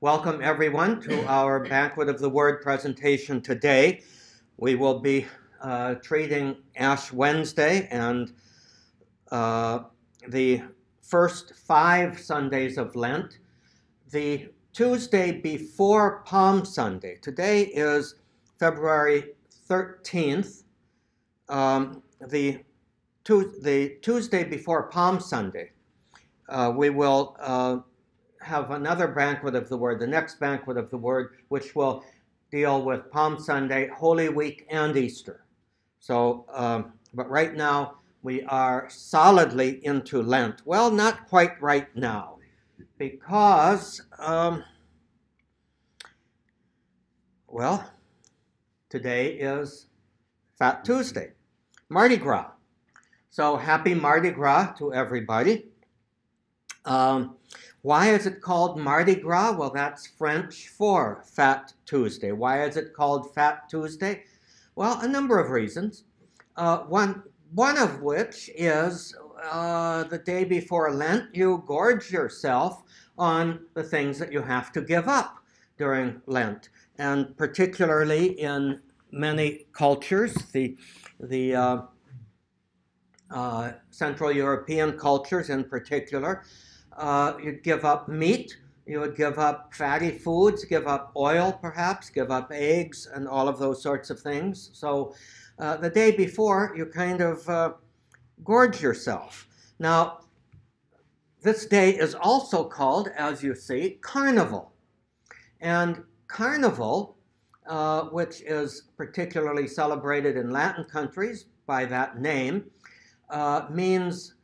Welcome, everyone, to our Banquet of the Word presentation today. We will be uh, treating Ash Wednesday and uh, the first five Sundays of Lent. The Tuesday before Palm Sunday. Today is February 13th. Um, the, tu- the Tuesday before Palm Sunday, uh, we will uh, have another banquet of the Word, the next banquet of the Word, which will deal with Palm Sunday, Holy Week, and Easter. So, um, but right now we are solidly into Lent. Well, not quite right now, because, um, well, today is Fat Tuesday, Mardi Gras. So, happy Mardi Gras to everybody. Um, why is it called Mardi Gras? Well, that's French for Fat Tuesday. Why is it called Fat Tuesday? Well, a number of reasons. Uh, one, one of which is uh, the day before Lent, you gorge yourself on the things that you have to give up during Lent. And particularly in many cultures, the, the uh, uh Central European cultures in particular, uh, you'd give up meat, you would give up fatty foods, give up oil perhaps, give up eggs, and all of those sorts of things. So uh, the day before, you kind of uh, gorge yourself. Now, this day is also called, as you see, Carnival. And Carnival, uh, which is particularly celebrated in Latin countries by that name, uh, means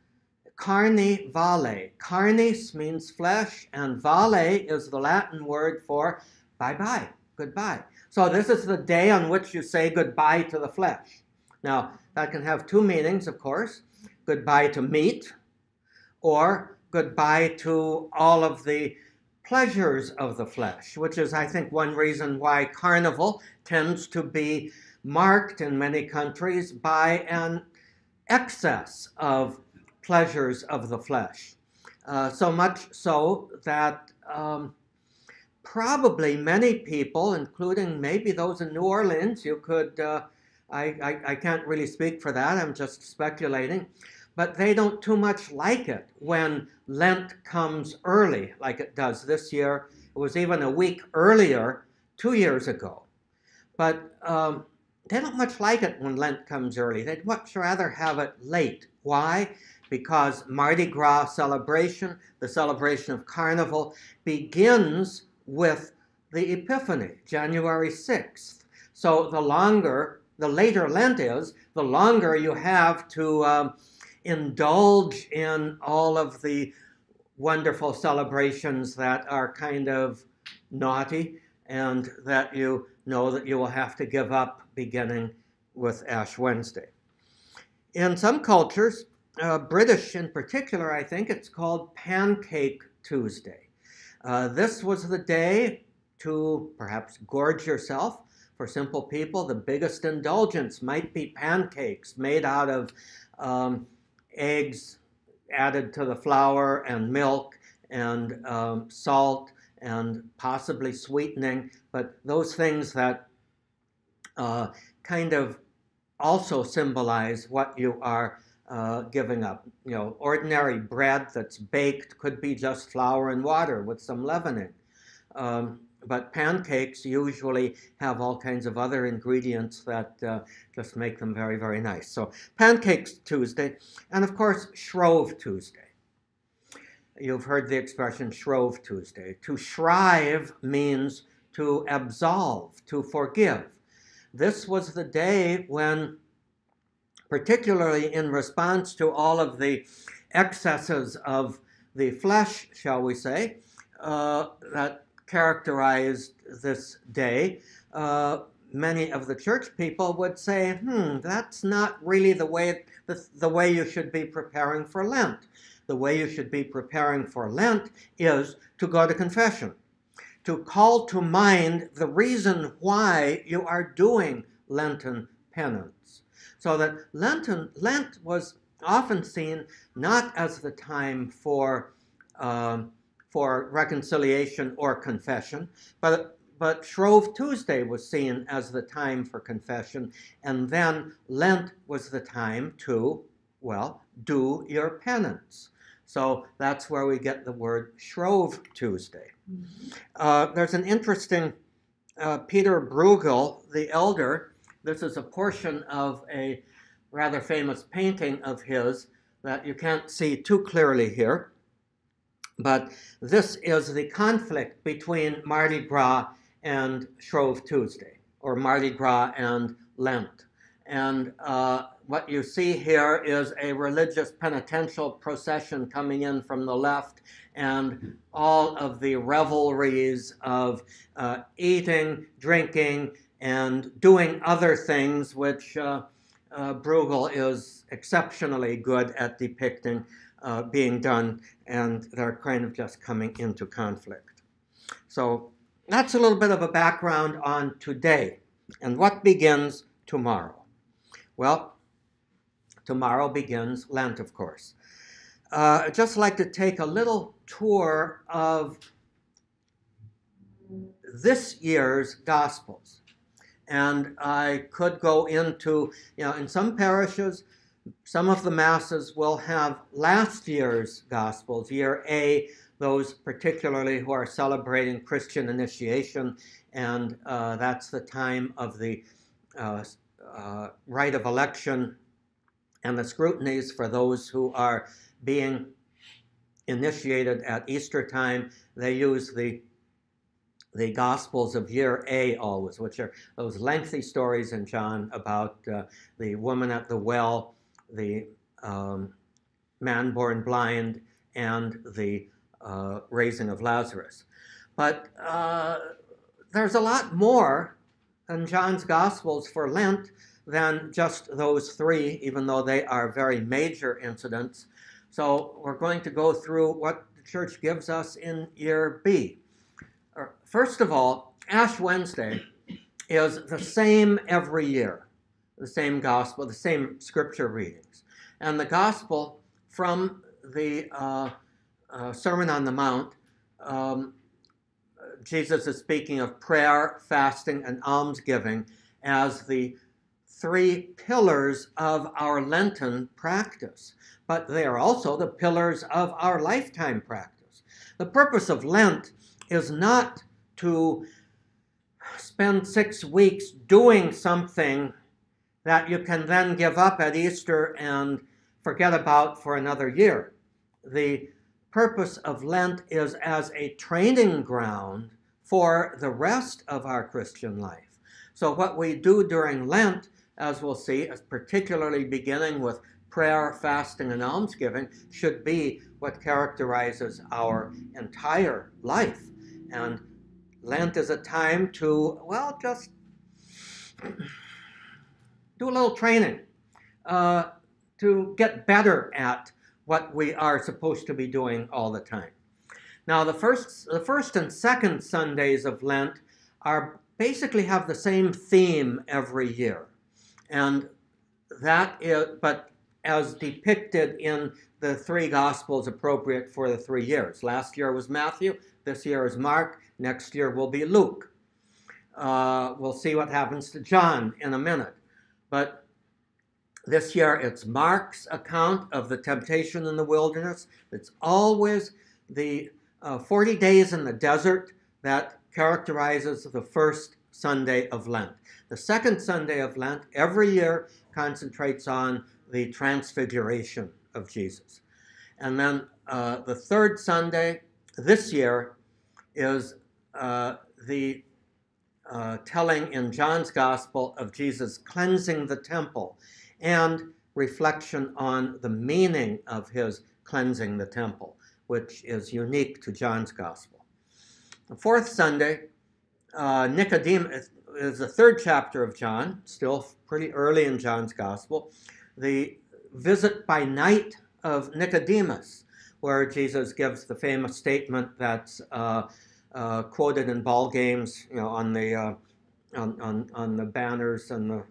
carne vale. Carnis means flesh, and vale is the Latin word for bye bye, goodbye. So this is the day on which you say goodbye to the flesh. Now, that can have two meanings, of course goodbye to meat, or goodbye to all of the pleasures of the flesh, which is, I think, one reason why carnival tends to be marked in many countries by an excess of pleasures of the flesh. Uh, so much so that um, probably many people, including maybe those in New Orleans, you could, uh, I, I, I, can't really speak for that, I'm just speculating, but they don't too much like it when Lent comes early, like it does this year. It was even a week earlier two years ago. But um, they don't much like it when Lent comes early. They'd much rather have it late. Why? Because Mardi Gras celebration, the celebration of Carnival, begins with the Epiphany, January 6th. So the longer, the later Lent is, the longer you have to um, indulge in all of the wonderful celebrations that are kind of naughty and that you know that you will have to give up beginning with Ash Wednesday. In some cultures, uh, British in particular, I think it's called Pancake Tuesday. Uh, this was the day to perhaps gorge yourself. For simple people, the biggest indulgence might be pancakes made out of um, eggs added to the flour and milk and um, salt and possibly sweetening, but those things that uh, kind of also symbolize what you are uh, giving up. You know, ordinary bread that's baked could be just flour and water with some leavening. Um, but pancakes usually have all kinds of other ingredients that uh, just make them very, very nice. So Pancakes Tuesday, and of course Shrove Tuesday. You've heard the expression Shrove Tuesday. To shrive means to absolve, to forgive. This was the day when particularly in response to all of the excesses of the flesh, shall we say, uh, that characterized this day. Uh, many of the church people would say, hmm, that's not really the way, the, the way you should be preparing for Lent. The way you should be preparing for Lent is to go to confession, to call to mind the reason why you are doing Lenten penance. So that Lenten, Lent was often seen not as the time for, um, for reconciliation or confession, but but Shrove Tuesday was seen as the time for confession, and then Lent was the time to, well, do your penance. So that's where we get the word Shrove Tuesday. Uh, there's an interesting uh, Peter Bruegel, the elder. This is a portion of a rather famous painting of his that you can't see too clearly here. But this is the conflict between Mardi Gras and Shrove Tuesday, or Mardi Gras and Lent. And uh, what you see here is a religious penitential procession coming in from the left, and all of the revelries of uh, eating, drinking, and doing other things, which uh, uh, Bruegel is exceptionally good at depicting uh, being done, and they're kind of just coming into conflict. So that's a little bit of a background on today and what begins tomorrow. Well, tomorrow begins Lent, of course. Uh, I'd just like to take a little tour of this year's Gospels. And I could go into, you know, in some parishes, some of the masses will have last year's Gospels, year A, those particularly who are celebrating Christian initiation, and uh, that's the time of the uh, uh, rite of election and the scrutinies for those who are being initiated at Easter time. They use the the Gospels of year A always, which are those lengthy stories in John about uh, the woman at the well, the um, man born blind, and the uh, raising of Lazarus. But uh, there's a lot more in John's Gospels for Lent than just those three, even though they are very major incidents. So we're going to go through what the church gives us in year B. First of all, Ash Wednesday is the same every year, the same gospel, the same scripture readings. And the gospel from the uh, uh, Sermon on the Mount, um, Jesus is speaking of prayer, fasting, and almsgiving as the three pillars of our Lenten practice, but they are also the pillars of our lifetime practice. The purpose of Lent is not to spend six weeks doing something that you can then give up at Easter and forget about for another year. The purpose of Lent is as a training ground for the rest of our Christian life. So, what we do during Lent, as we'll see, is particularly beginning with prayer, fasting, and almsgiving, should be what characterizes our entire life. And Lent is a time to, well, just do a little training uh, to get better at what we are supposed to be doing all the time. Now, the first, the first and second Sundays of Lent are basically have the same theme every year, and that is, but as depicted in the three Gospels appropriate for the three years. Last year was Matthew, this year is Mark, next year will be Luke. Uh, we'll see what happens to John in a minute. But this year it's Mark's account of the temptation in the wilderness. It's always the uh, 40 days in the desert that characterizes the first Sunday of Lent. The second Sunday of Lent every year concentrates on the transfiguration of Jesus. And then uh, the third Sunday this year is uh, the uh, telling in John's Gospel of Jesus cleansing the temple and reflection on the meaning of his cleansing the temple which is unique to John's Gospel. The fourth Sunday, uh, Nicodemus is the third chapter of John, still pretty early in John's Gospel. The visit by night of Nicodemus, where Jesus gives the famous statement that's uh, uh, quoted in ball games, you know, on the uh, on, on, on the banners and the,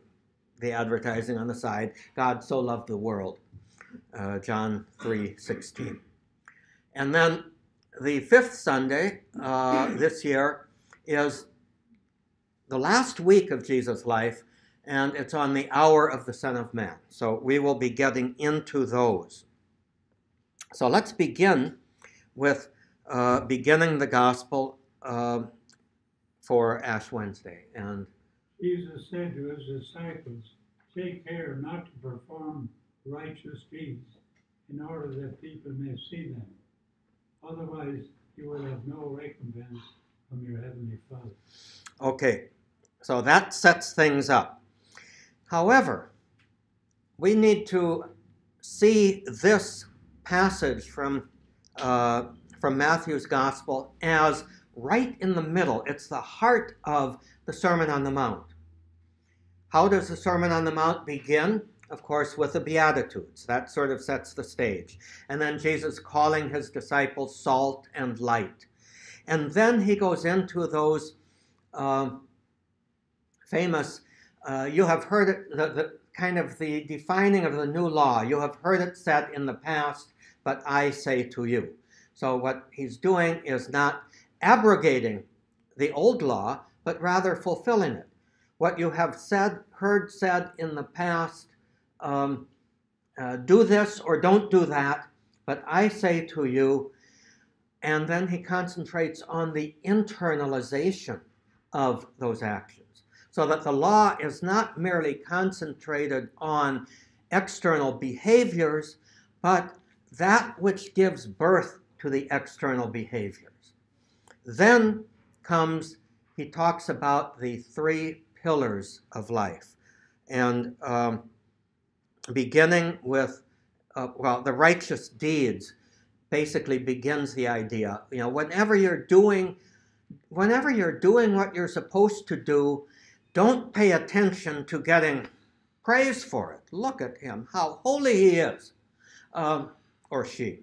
the advertising on the side. God so loved the world. Uh, John three sixteen. And then the fifth Sunday uh, this year is the last week of Jesus' life, and it's on the hour of the Son of Man. So we will be getting into those. So let's begin with uh, beginning the gospel uh, for Ash Wednesday. And Jesus said to his disciples, Take care not to perform righteous deeds in order that people may see them. Otherwise, you will have no recompense from your heavenly Father. Okay, so that sets things up. However, we need to see this passage from, uh, from Matthew's Gospel as right in the middle. It's the heart of the Sermon on the Mount. How does the Sermon on the Mount begin? Of course, with the Beatitudes. That sort of sets the stage. And then Jesus calling his disciples salt and light. And then he goes into those uh, famous, uh, you have heard it, the, the kind of the defining of the new law. You have heard it said in the past, but I say to you. So what he's doing is not abrogating the old law, but rather fulfilling it. What you have said, heard said in the past, um, uh, do this or don't do that, but I say to you, and then he concentrates on the internalization of those actions. So that the law is not merely concentrated on external behaviors, but that which gives birth to the external behaviors. Then comes, he talks about the three pillars of life. And um, beginning with, uh, well, the righteous deeds basically begins the idea. You know, whenever you're doing, whenever you're doing what you're supposed to do, don't pay attention to getting praise for it. Look at him, how holy he is, um, or she.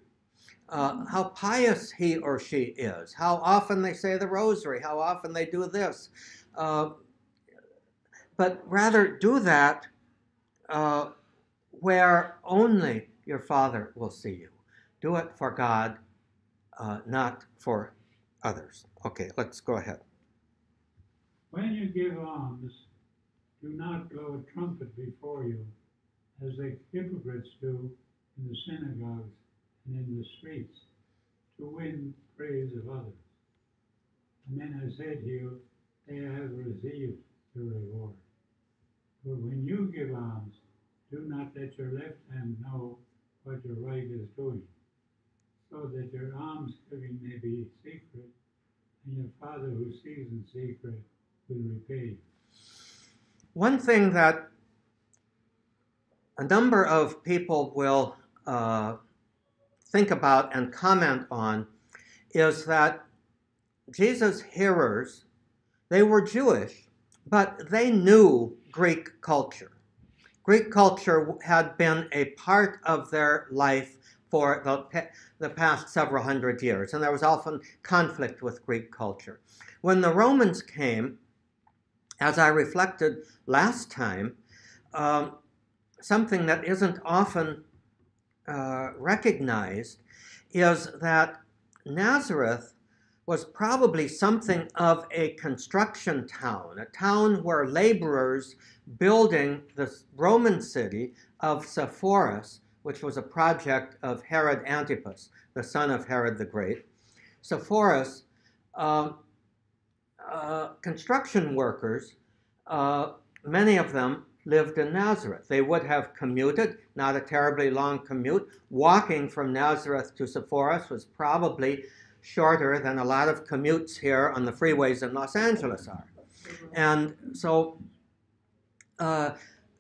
Uh, how pious he or she is, how often they say the rosary, how often they do this. Uh, but rather do that uh, where only your Father will see you. Do it for God, uh, not for others. Okay, let's go ahead. When you give alms, do not blow a trumpet before you, as the hypocrites do in the synagogues and in the streets, to win praise of others. And then I said to you, they have received the reward. But when you give alms, do not let your left hand know what your right is doing, so that your alms giving may be secret, and your Father who sees in secret will repay you. One thing that a number of people will uh, think about and comment on is that Jesus' hearers, they were Jewish, but they knew Greek culture. Greek culture had been a part of their life for the, the past several hundred years, and there was often conflict with Greek culture. When the Romans came, as I reflected last time, um, something that isn't often uh, recognized is that Nazareth was probably something of a construction town, a town where laborers building the Roman city of Sepphoris, which was a project of Herod Antipas, the son of Herod the Great. Sepphoris, uh, uh, construction workers, uh, many of them lived in Nazareth. They would have commuted, not a terribly long commute. Walking from Nazareth to Sepphoris was probably shorter than a lot of commutes here on the freeways in Los Angeles are. And so uh,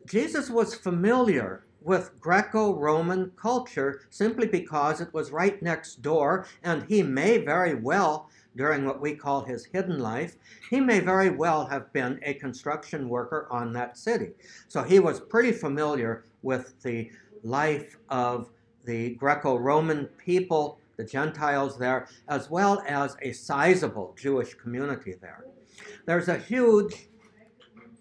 Jesus was familiar with Greco Roman culture simply because it was right next door, and he may very well, during what we call his hidden life, he may very well have been a construction worker on that city. So he was pretty familiar with the life of the Greco Roman people, the Gentiles there, as well as a sizable Jewish community there. There's a huge,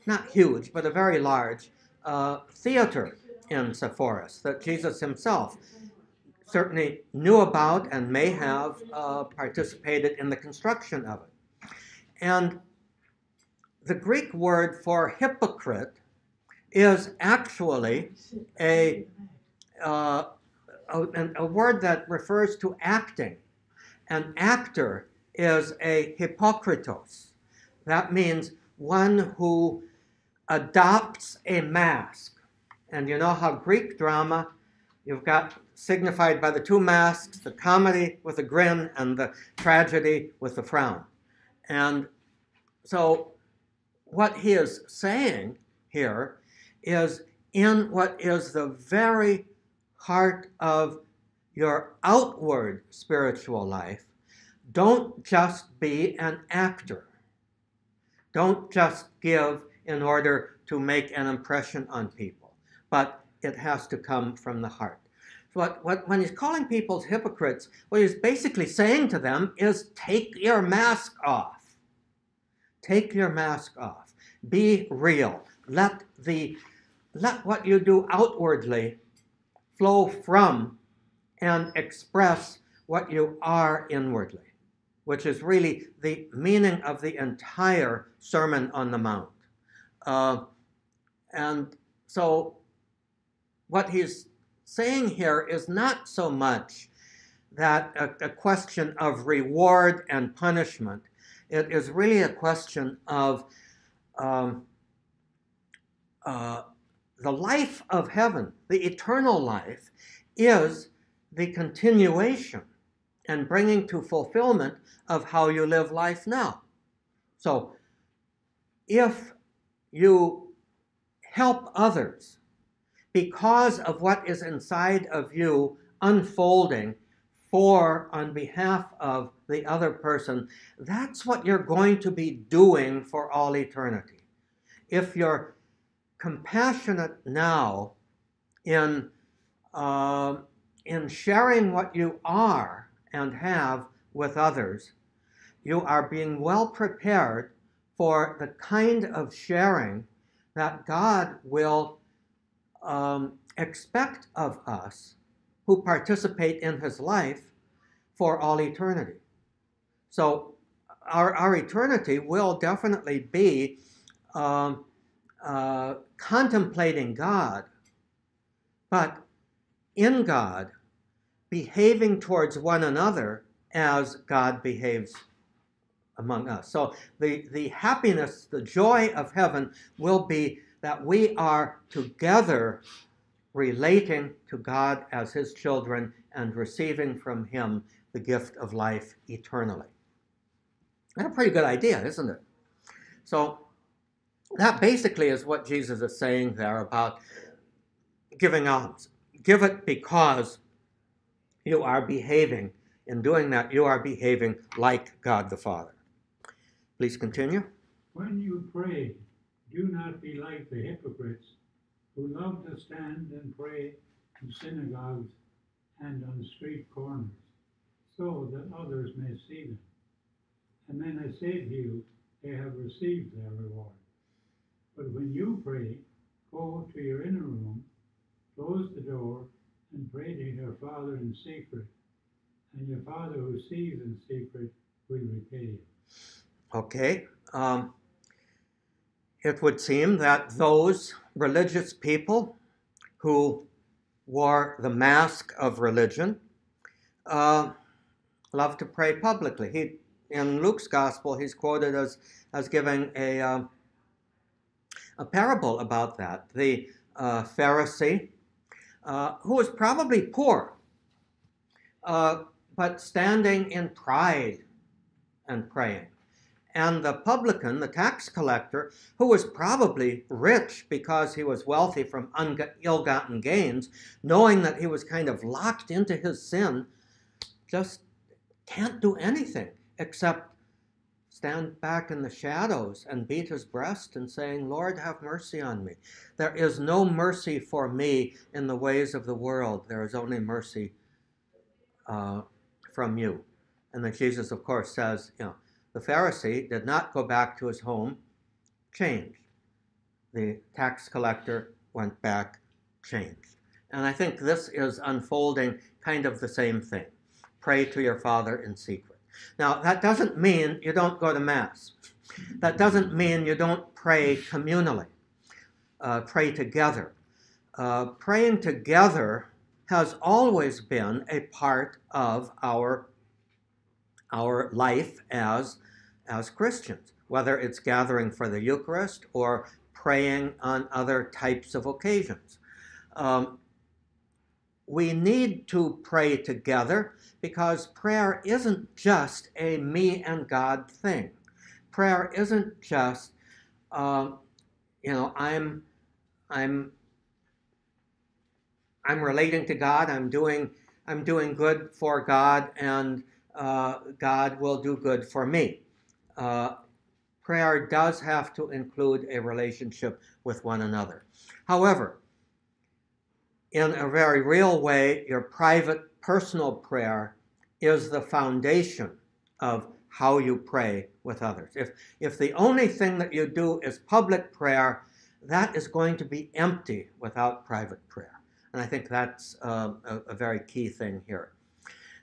not huge, but a very large uh, theater in Sepphoris that Jesus himself certainly knew about and may have uh, participated in the construction of it. And the Greek word for hypocrite is actually a, uh, a, a, word that refers to acting. An actor is a hypocritos. That means one who adopts a mask. And you know how Greek drama, you've got signified by the two masks the comedy with a grin and the tragedy with a frown. And so, what he is saying here is in what is the very heart of your outward spiritual life, don't just be an actor. Don't just give in order to make an impression on people, but it has to come from the heart. What, what, when he's calling people hypocrites, what he's basically saying to them is take your mask off. Take your mask off. Be real. Let, the, let what you do outwardly flow from and express what you are inwardly which is really the meaning of the entire Sermon on the Mount. Uh, and so, what he's saying here is not so much that a, a question of reward and punishment. It is really a question of um, uh, the life of heaven, the eternal life, is the continuation and bringing to fulfillment of how you live life now. So, if you help others because of what is inside of you unfolding for, on behalf of the other person, that's what you're going to be doing for all eternity. If you're compassionate now in, uh, in sharing what you are and have with others, you are being well prepared for the kind of sharing that God will um, expect of us who participate in his life for all eternity. So, our, our eternity will definitely be um, uh, contemplating God, but in God, behaving towards one another as God behaves among us. So the, the happiness, the joy of heaven will be that we are together relating to God as his children and receiving from him the gift of life eternally. That's a pretty good idea, isn't it? So that basically is what Jesus is saying there about giving alms. Give it because you are behaving. In doing that, you are behaving like God the Father. Please continue. When you pray, do not be like the hypocrites who love to stand and pray in synagogues and on street corners, so that others may see them. And then I say to you, they have received their reward. But when you pray, go to your inner room, close the door, and pray to your Father in secret, and your Father who sees in secret will repay you. Okay. Um, it would seem that those religious people who wore the mask of religion uh, love to pray publicly. He, in Luke's gospel, he's quoted as, as giving a, uh, a parable about that. The uh, Pharisee, uh, who was probably poor, uh, but standing in pride and praying and the publican, the tax collector, who was probably rich because he was wealthy from ill gotten gains, knowing that he was kind of locked into his sin, just can't do anything except stand back in the shadows and beat his breast and saying, Lord, have mercy on me. There is no mercy for me in the ways of the world. There is only mercy uh, from you. And then Jesus, of course, says, you know, the Pharisee did not go back to his home changed. The tax collector went back changed. And I think this is unfolding kind of the same thing. Pray to your Father in secret. Now, that doesn't mean you don't go to Mass. That doesn't mean you don't pray communally, uh, pray together. Uh, praying together has always been a part of our, our life as, as Christians, whether it's gathering for the Eucharist or praying on other types of occasions. Um, we need to pray together because prayer isn't just a me and God thing. Prayer isn't just, uh, you know, I'm, I'm I'm relating to God. I'm doing I'm doing good for God, and uh, God will do good for me. Uh, prayer does have to include a relationship with one another. However, in a very real way, your private, personal prayer is the foundation of how you pray with others. If, if the only thing that you do is public prayer, that is going to be empty without private prayer. And I think that's uh, a, a, very key thing here.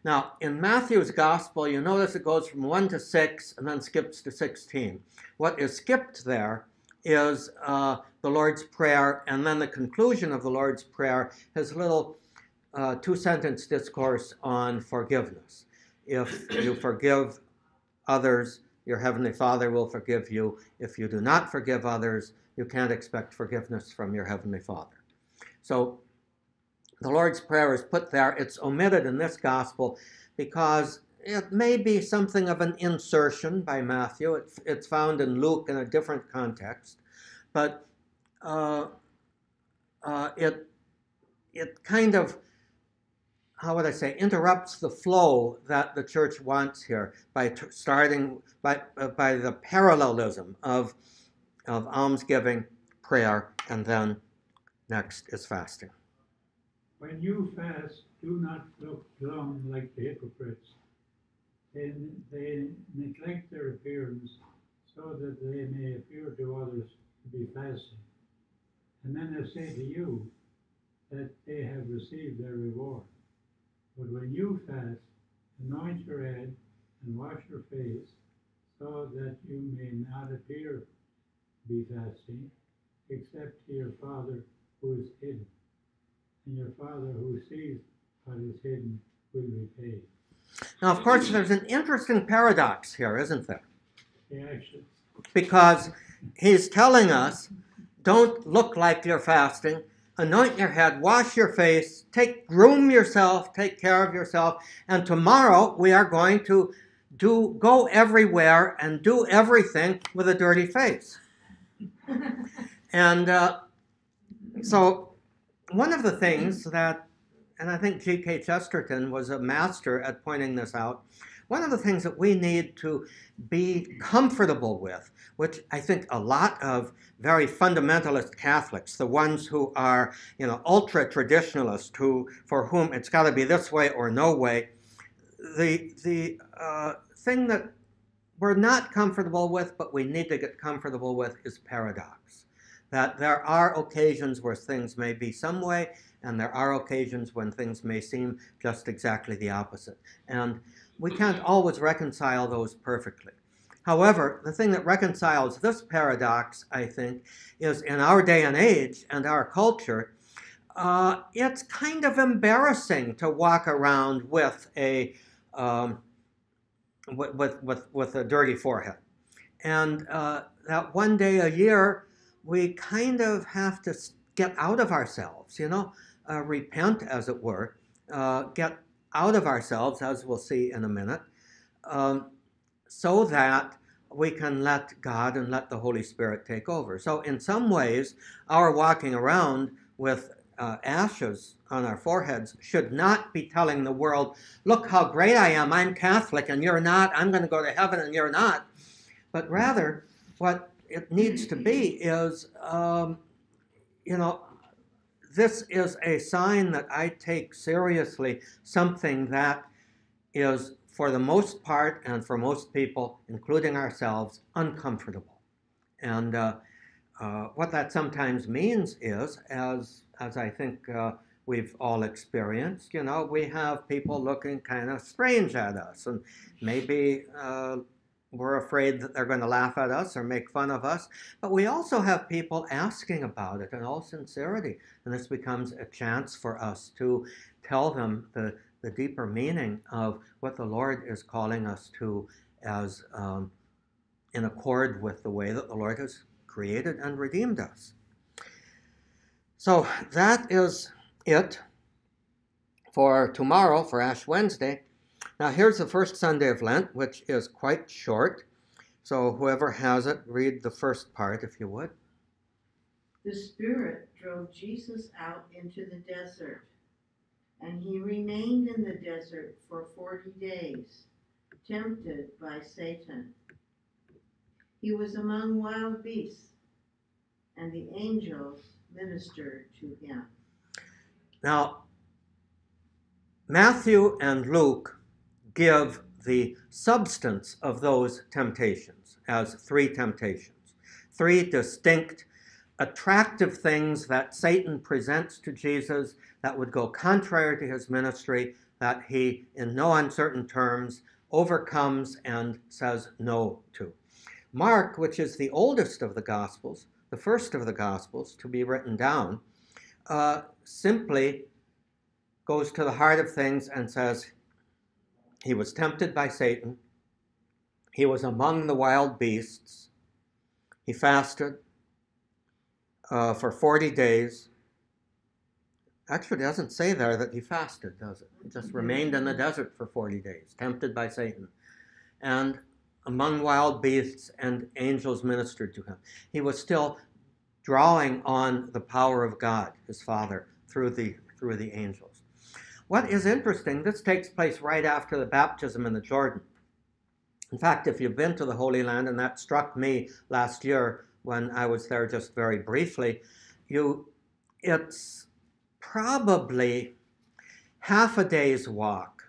Now, in Matthew's gospel, you notice it goes from 1 to 6 and then skips to 16. What is skipped there is uh, the Lord's Prayer, and then the conclusion of the Lord's Prayer, his little uh, two sentence discourse on forgiveness. If you forgive others, your Heavenly Father will forgive you. If you do not forgive others, you can't expect forgiveness from your Heavenly Father. So the Lord's Prayer is put there. It's omitted in this gospel because it may be something of an insertion by Matthew. It's, it's found in Luke in a different context, but uh, uh, it it kind of how would I say interrupts the flow that the church wants here by t- starting by uh, by the parallelism of of almsgiving, prayer, and then next is fasting. When you fast, do not look glum like the hypocrites. They, they neglect their appearance so that they may appear to others to be fasting. And then they say to you that they have received their reward. But when you fast, anoint your head and wash your face, so that you may not appear to be fasting, except to your Father who is hidden and your Father who sees what is hidden will be paid. Now, of course, there's an interesting paradox here, isn't there? Yeah, because he's telling us don't look like you're fasting, anoint your head, wash your face, take groom yourself, take care of yourself, and tomorrow we are going to do go everywhere and do everything with a dirty face. and uh, so one of the things that, and I think G.K. Chesterton was a master at pointing this out, one of the things that we need to be comfortable with, which I think a lot of very fundamentalist Catholics, the ones who are, you know, ultra traditionalist, who for whom it's got to be this way or no way, the the uh, thing that we're not comfortable with, but we need to get comfortable with, is paradox that there are occasions where things may be some way, and there are occasions when things may seem just exactly the opposite. And we can't always reconcile those perfectly. However, the thing that reconciles this paradox, I think, is in our day and age and our culture, uh, it's kind of embarrassing to walk around with a um, with, with, with a dirty forehead. And uh, that one day a year, we kind of have to get out of ourselves, you know, uh, repent, as it were, uh, get out of ourselves, as we'll see in a minute, um, so that we can let God and let the Holy Spirit take over. So, in some ways, our walking around with uh, ashes on our foreheads should not be telling the world, look how great I am, I'm Catholic and you're not, I'm going to go to heaven and you're not. But rather, what it needs to be is, um, you know, this is a sign that I take seriously, something that is, for the most part and for most people, including ourselves, uncomfortable. And uh, uh, what that sometimes means is, as, as I think uh, we've all experienced. You know, we have people looking kind of strange at us, and maybe uh, we're afraid that they're going to laugh at us or make fun of us. But we also have people asking about it in all sincerity, and this becomes a chance for us to tell them the, the deeper meaning of what the Lord is calling us to as um, in accord with the way that the Lord has created and redeemed us. So that is it for tomorrow, for Ash Wednesday. Now, here's the first Sunday of Lent, which is quite short. So, whoever has it, read the first part, if you would. The Spirit drove Jesus out into the desert, and he remained in the desert for forty days, tempted by Satan. He was among wild beasts, and the angels ministered to him. Now, Matthew and Luke give the substance of those temptations as three temptations, three distinct, attractive things that Satan presents to Jesus that would go contrary to his ministry, that he, in no uncertain terms, overcomes and says no to. Mark, which is the oldest of the Gospels, the first of the Gospels to be written down, uh, simply goes to the heart of things and says, He was tempted by Satan. He was among the wild beasts. He fasted uh, for 40 days. Actually, doesn't say there that he fasted, does it? He just remained in the desert for 40 days, tempted by Satan. And among wild beasts, and angels ministered to him. He was still drawing on the power of God, his Father, through the, through the angels. What is interesting, this takes place right after the baptism in the Jordan. In fact, if you've been to the Holy Land, and that struck me last year when I was there just very briefly, you it's probably half a day's walk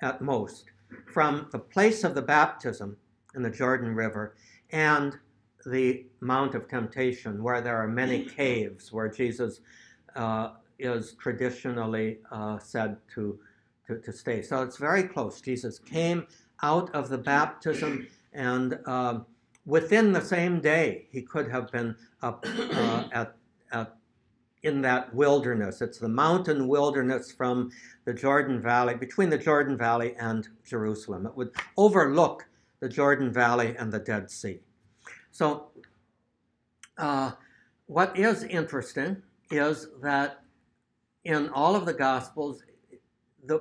at most from the place of the baptism in the Jordan River and the Mount of Temptation, where there are many caves where Jesus uh, is traditionally uh, said to, to, to, stay. So it's very close. Jesus came out of the baptism, and uh, within the same day, he could have been up uh, at, at, in that wilderness. It's the mountain wilderness from the Jordan Valley, between the Jordan Valley and Jerusalem. It would overlook the Jordan Valley and the Dead Sea. So, uh, what is interesting is that in all of the Gospels, the,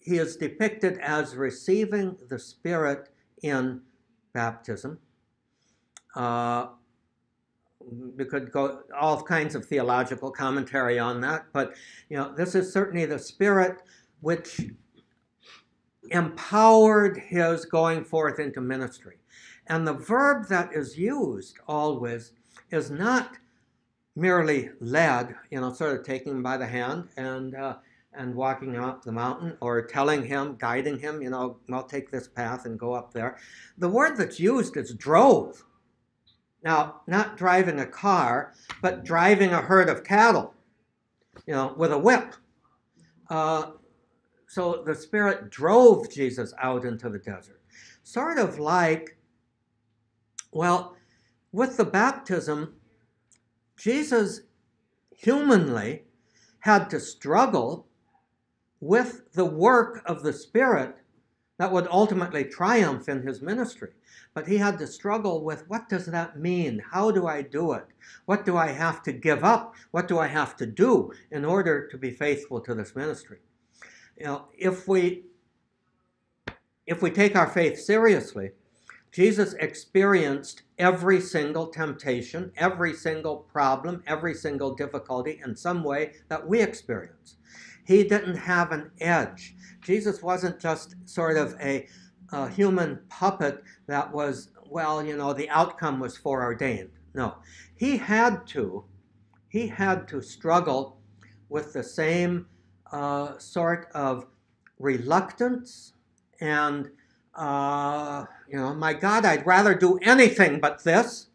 he is depicted as receiving the Spirit in baptism. Uh, we could go all kinds of theological commentary on that, but you know this is certainly the Spirit which empowered his going forth into ministry. And the verb that is used always is not merely led, you know, sort of taking him by the hand and uh, and walking up the mountain, or telling him, guiding him, you know, I'll take this path and go up there. The word that's used is drove. Now, not driving a car, but driving a herd of cattle, you know, with a whip. Uh, so the Spirit drove Jesus out into the desert. Sort of like, well, with the baptism, Jesus humanly had to struggle with the work of the Spirit that would ultimately triumph in his ministry. But he had to struggle with what does that mean? How do I do it? What do I have to give up? What do I have to do in order to be faithful to this ministry? You know, if we if we take our faith seriously, Jesus experienced every single temptation, every single problem, every single difficulty in some way that we experience. He didn't have an edge. Jesus wasn't just sort of a, a human puppet that was, well, you know, the outcome was foreordained. No. He had to, he had to struggle with the same uh, sort of reluctance and uh, you know, my God, I'd rather do anything but this.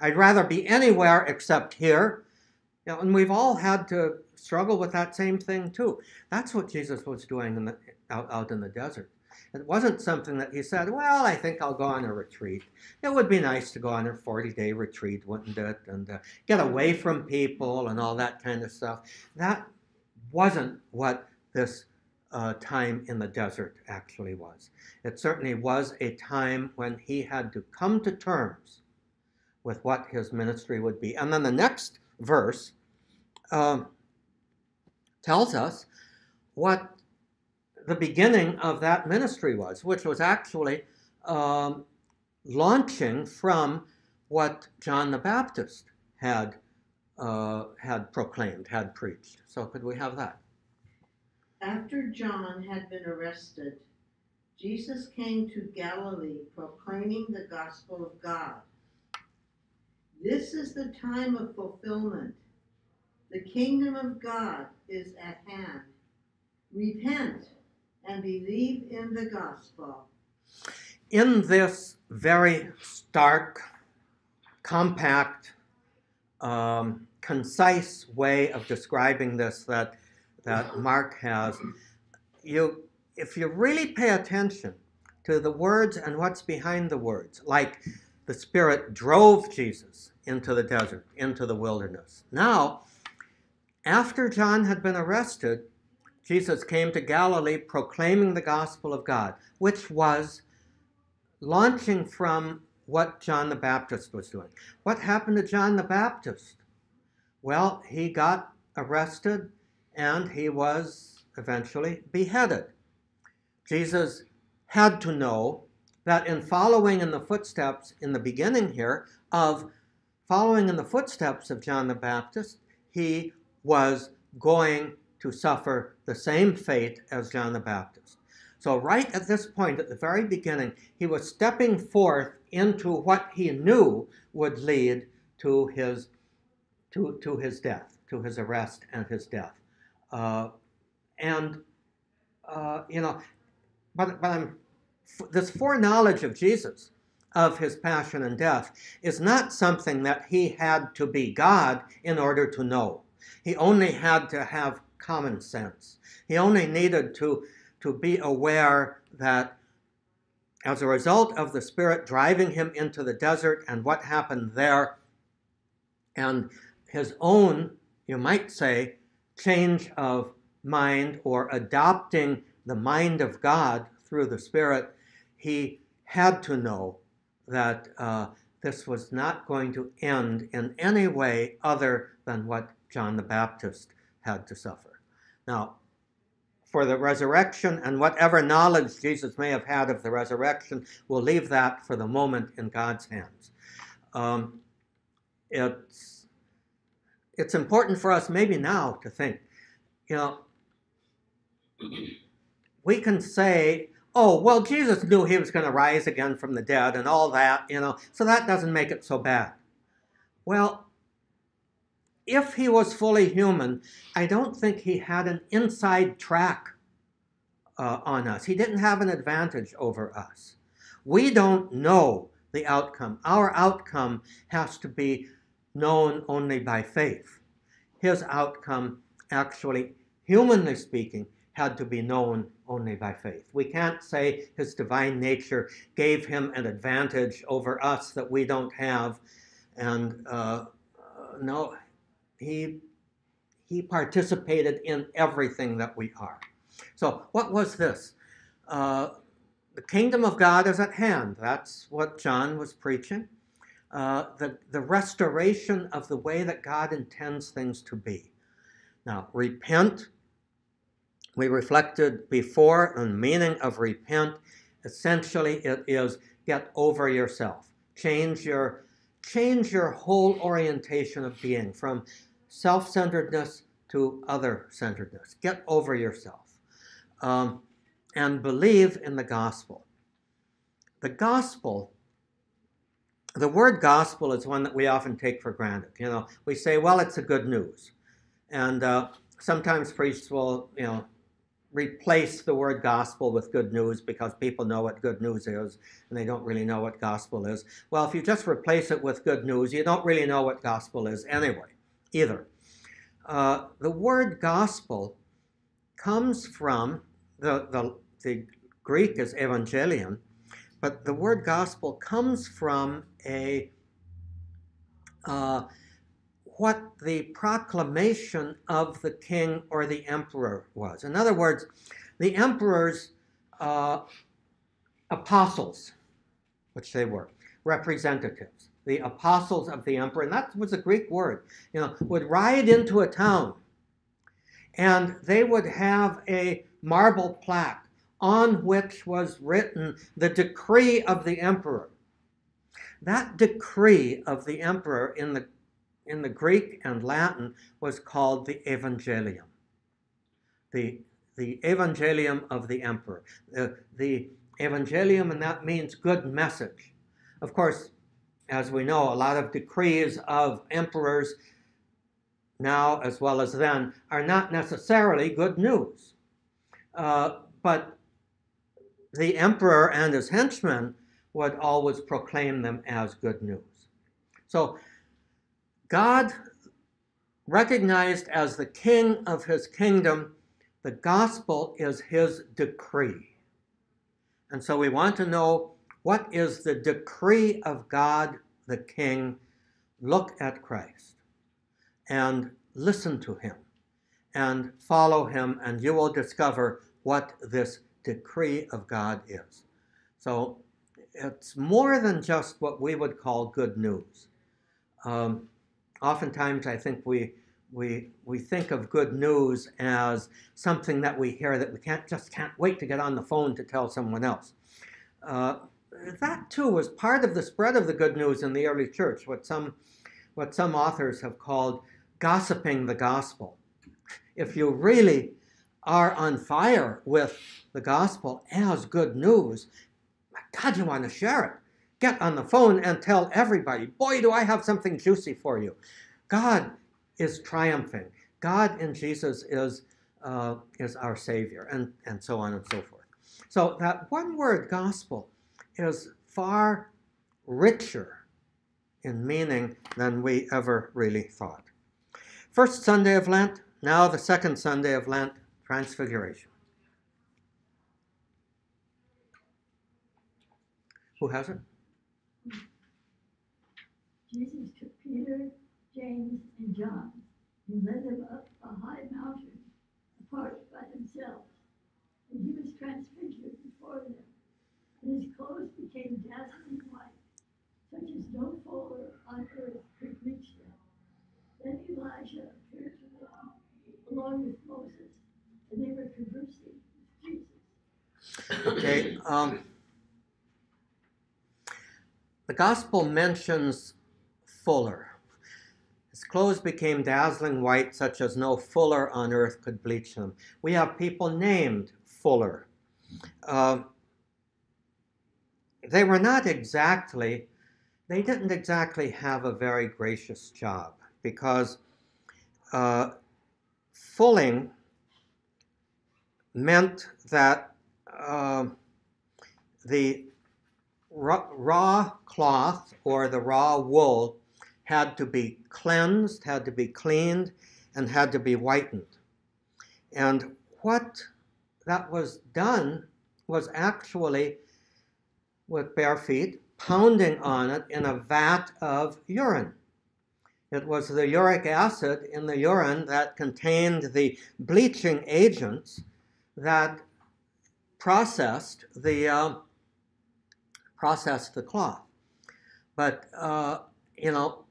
I'd rather be anywhere except here. You know, and we've all had to struggle with that same thing too. That's what Jesus was doing in the, out, out in the desert. It wasn't something that he said, Well, I think I'll go on a retreat. It would be nice to go on a 40 day retreat, wouldn't it? And uh, get away from people and all that kind of stuff. That wasn't what this uh, time in the desert actually was. It certainly was a time when he had to come to terms with what his ministry would be. And then the next verse uh, tells us what the beginning of that ministry was, which was actually um, launching from what John the Baptist had uh, had proclaimed, had preached. So, could we have that? After John had been arrested, Jesus came to Galilee proclaiming the gospel of God. This is the time of fulfillment. The kingdom of God is at hand. Repent and believe in the gospel. In this very stark, compact, um, concise way of describing this that that Mark has, you if you really pay attention to the words and what's behind the words, like the Spirit drove Jesus into the desert, into the wilderness. Now, after John had been arrested, Jesus came to Galilee proclaiming the gospel of God, which was launching from what John the Baptist was doing. What happened to John the Baptist? Well, he got arrested and he was eventually beheaded. Jesus had to know that in following in the footsteps in the beginning here of following in the footsteps of John the Baptist, he was going to suffer the same fate as John the Baptist. So, right at this point, at the very beginning, he was stepping forth into what he knew would lead to his, to, to his death, to his arrest and his death. Uh, and, uh, you know, but, but I'm, this foreknowledge of Jesus, of his passion and death, is not something that he had to be God in order to know. He only had to have common sense. He only needed to, to be aware that as a result of the Spirit driving him into the desert and what happened there, and his own, you might say, change of mind or adopting the mind of God through the Spirit, he had to know that uh, this was not going to end in any way other than what John the Baptist had to suffer. Now, for the resurrection and whatever knowledge Jesus may have had of the resurrection, we'll leave that for the moment in God's hands. Um, it's, it's important for us maybe now to think, you know, we can say, oh, well, Jesus knew he was going to rise again from the dead and all that, you know, so that doesn't make it so bad. Well, if he was fully human, I don't think he had an inside track uh, on us. He didn't have an advantage over us. We don't know the outcome. Our outcome has to be known only by faith. His outcome, actually, humanly speaking, had to be known only by faith. We can't say his divine nature gave him an advantage over us that we don't have. And uh, no, he, he participated in everything that we are. So, what was this? Uh, the kingdom of God is at hand. That's what John was preaching. Uh, the, the restoration of the way that God intends things to be. Now, repent. We reflected before on the meaning of repent. Essentially, it is get over yourself. Change your change your whole orientation of being from self centeredness to other centeredness. Get over yourself um, and believe in the gospel. The gospel, the word gospel is one that we often take for granted. You know, we say, well, it's a good news. And uh, sometimes priests will, you know, replace the word gospel with good news because people know what good news is and they don't really know what gospel is. Well, if you just replace it with good news, you don't really know what gospel is anyway, either. uh, the word gospel comes from the, the, the Greek is evangelion, but the word gospel comes from a uh, what the proclamation of the king or the emperor was. In other words, the emperor's uh, apostles, which they were, representatives, the apostles of the emperor, and that was a Greek word, you know, would ride into a town and they would have a marble plaque on which was written the decree of the emperor. That decree of the emperor in the, in the Greek and Latin was called the Evangelium. The, the Evangelium of the emperor. The, the Evangelium, and that means good message. Of course, as we know, a lot of decrees of emperors now as well as then are not necessarily good news. Uh, but the emperor and his henchmen would always proclaim them as good news. So God recognized as the king of his kingdom, the gospel is his decree. And so we want to know what is the decree of God the king? Look at Christ and listen to him and follow him, and you will discover what this decree of God is. So it's more than just what we would call good news. Um, oftentimes, I think we we we think of good news as something that we hear that we can't just can't wait to get on the phone to tell someone else. Uh, that too was part of the spread of the good news in the early church. What some what some authors have called gossiping the gospel. If you really are on fire with the gospel as good news, God, you want to share it. Get on the phone and tell everybody, boy, do I have something juicy for you. God is triumphing. God in Jesus is, uh, is our Savior, and, and so on and so forth. So that one word, gospel, is far richer in meaning than we ever really thought. First Sunday of Lent, now the second Sunday of Lent, Transfiguration. Who has it? Jesus took Peter, James, and John and led them up a high mountain apart by themselves. And he was transfigured before them, and his clothes became dazzling white, such as no fuller on earth could reach them. Then Elijah appeared to them, along with Moses, and they were conversing with Jesus. Okay. Um, the gospel mentions fuller. His clothes became dazzling white, such as no fuller on earth could bleach them. We have people named Fuller. Uh, they were not exactly, they didn't exactly have a very gracious job because uh, fulling meant that uh, the raw, cloth or the raw wool had to be cleansed, had to be cleaned, and had to be whitened. And what that was done was actually with bare feet, pounding on it in a vat of urine. It was the uric acid in the urine that contained the bleaching agents that processed the uh, processed the cloth. But uh, you know,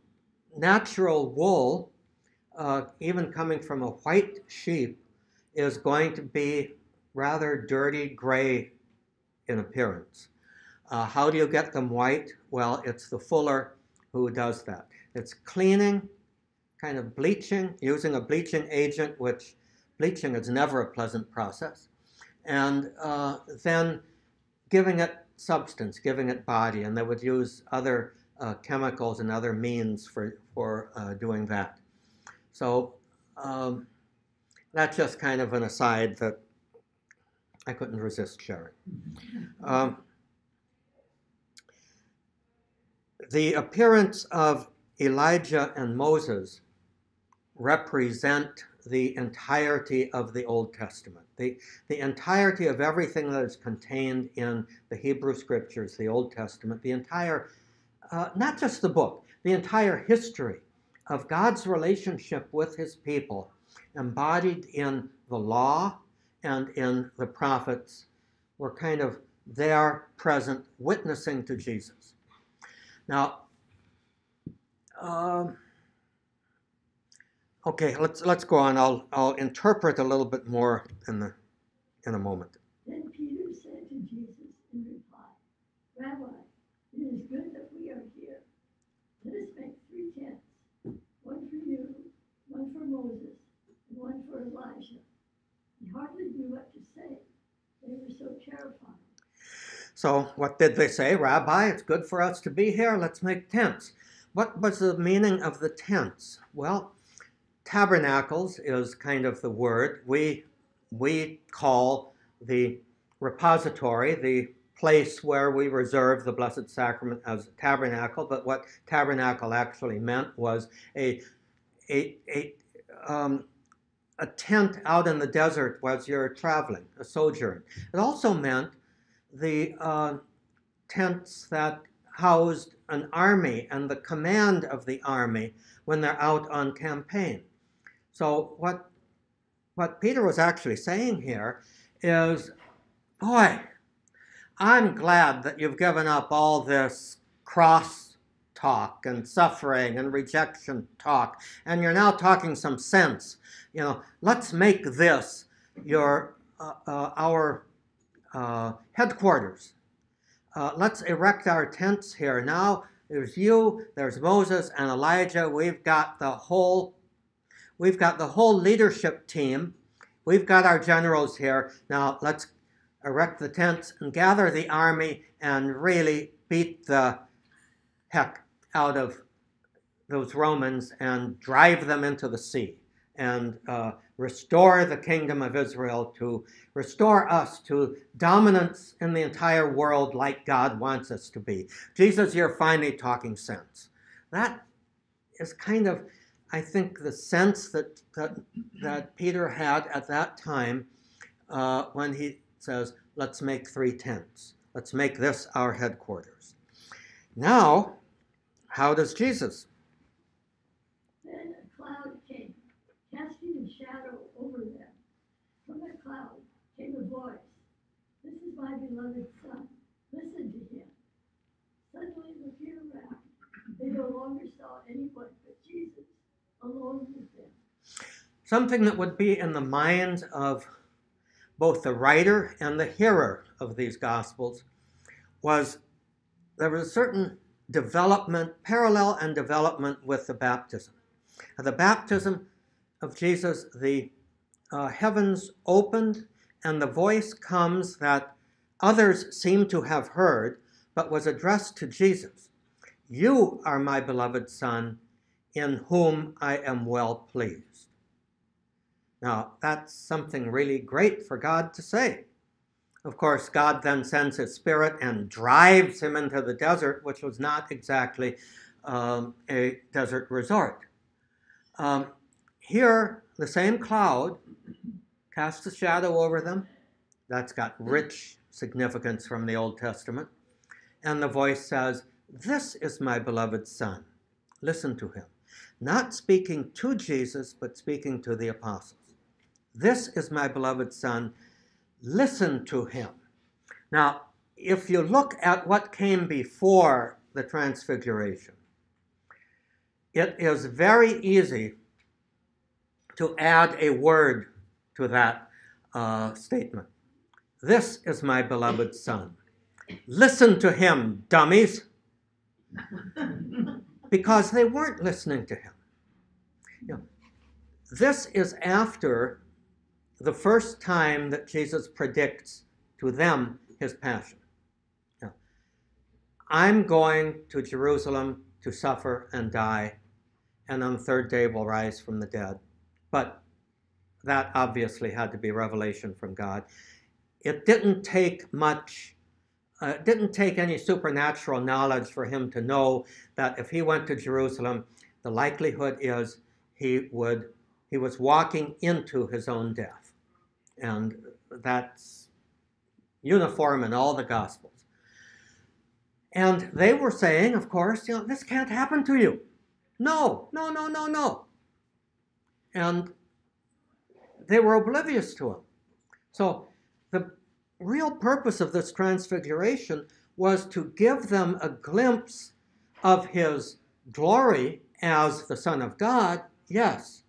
natural wool, uh, even coming from a white sheep, is going to be rather dirty gray in appearance. Uh, how do you get them white? Well, it's the fuller who does that. It's cleaning, kind of bleaching, using a bleaching agent, which bleaching is never a pleasant process, and uh, then giving it substance, giving it body, and they would use other uh, chemicals and other means for, for uh, doing that. So um, that's just kind of an aside that I couldn't resist sharing. Um, the appearance of Elijah and Moses represent the entirety of the Old Testament. The, the entirety of everything that is contained in the Hebrew Scriptures, the Old Testament, the entire, uh, not just the book, the entire history of God's relationship with his people, embodied in the law and in the prophets, were kind of there present, witnessing to Jesus. Now, um, okay, let's let's go on. I'll I'll interpret a little bit more in the in a moment. Then Peter said to Jesus in reply, Rabbi, it is good that we are here. Let us make three tents, one for you, one for Moses, and one for Elijah. He hardly knew what to say. They were so terrified. So, what did they say? Rabbi, it's good for us to be here. Let's make tents. What was the meaning of the tents? Well, tabernacles is kind of the word. We, we call the repository, the place where we reserve the Blessed Sacrament as a tabernacle, but what tabernacle actually meant was a, a, a, um, a tent out in the desert as you're traveling, a sojourn. It also meant the uh, tents that housed an army and the command of the army when they're out on campaign. So what what Peter was actually saying here is, boy, I'm glad that you've given up all this cross talk and suffering and rejection talk, and you're now talking some sense. You know, let's make this your uh, uh, our uh, headquarters. Uh, let's erect our tents here. Now there's you, there's Moses and Elijah. We've got the whole, we've got the whole leadership team. We've got our generals here. Now let's erect the tents and gather the army and really beat the heck out of those Romans and drive them into the sea and uh, restore the kingdom of Israel, to restore us to dominance in the entire world like God wants us to be. Jesus, you're finally talking sense. That is kind of, I think, the sense that, that, that Peter had at that time uh, when he says, let's make three tents. Let's make this our headquarters. Now, how does Jesus Then a cloud came, casting a shadow over them. From the cloud came a voice, This is my beloved Son, listen to him. Suddenly the looking around, they no longer saw anyone but Jesus alone with them. Something that would be in the mind of both the writer and the hearer of these gospels was there was a certain development, parallel and development with the baptism. The baptism of Jesus, the uh, heavens opened and the voice comes that others seem to have heard, but was addressed to Jesus. You are my beloved Son, in whom I am well pleased. Now, that's something really great for God to say. Of course, God then sends his spirit and drives him into the desert, which was not exactly um, a desert resort. Um, here, the same cloud casts a shadow over them. That's got rich significance from the Old Testament. And the voice says, This is my beloved Son. Listen to him. Not speaking to Jesus, but speaking to the apostles. This is my beloved Son. Listen to him. Now, if you look at what came before the Transfiguration, it is very easy to add a word to that uh, statement. This is my beloved Son. Listen to him, dummies. because they weren't listening to him. This is after the first time that Jesus predicts to them his passion. I'm going to Jerusalem to suffer and die, and on the third day will rise from the dead. But that obviously had to be revelation from God. It didn't take much, uh, it didn't take any supernatural knowledge for him to know that if he went to Jerusalem, the likelihood is he would he was walking into his own death. And that's uniform in all the gospels. And they were saying, of course, you know, this can't happen to you. No, no, no, no, no. And they were oblivious to him. So real purpose of this transfiguration was to give them a glimpse of his glory as the Son of God, yes,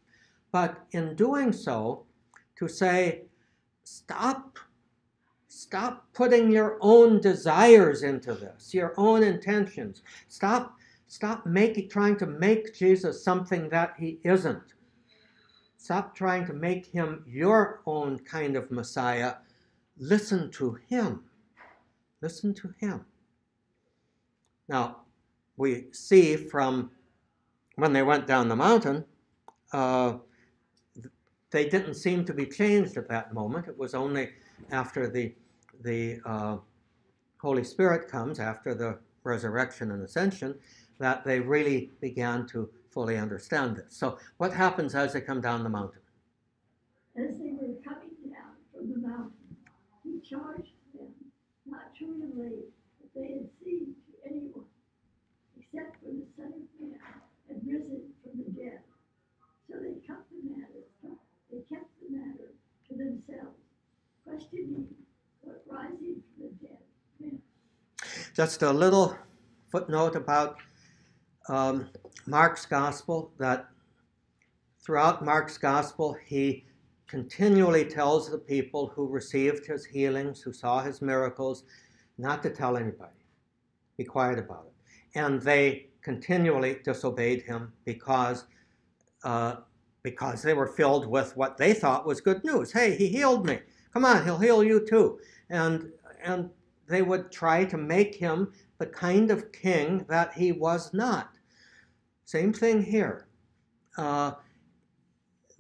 but in doing so, to say, stop, stop putting your own desires into this, your own intentions. Stop, stop making, trying to make Jesus something that he isn't. Stop trying to make him your own kind of Messiah. Listen to him. Listen to him. Now, we see from when they went down the mountain, uh, they didn't seem to be changed at that moment. It was only after the, the uh, Holy Spirit comes, after the resurrection and ascension, that they really began to fully understand this. So, what happens as they come down the mountain? As they were coming down from the mountain, he charged them not to relate what they had seen to anyone, except when the Son of Man had risen from the dead. So they kept the matter, they kept the matter to themselves, questioning what rising from the dead meant. Just a little footnote about um, Mark's gospel that throughout Mark's gospel, he continually tells the people who received his healings, who saw his miracles, not to tell anybody. Be quiet about it. And they continually disobeyed him because, uh, because they were filled with what they thought was good news. Hey, he healed me. Come on, he'll heal you too. And, and they would try to make him the kind of king that he was not. Same thing here. Uh,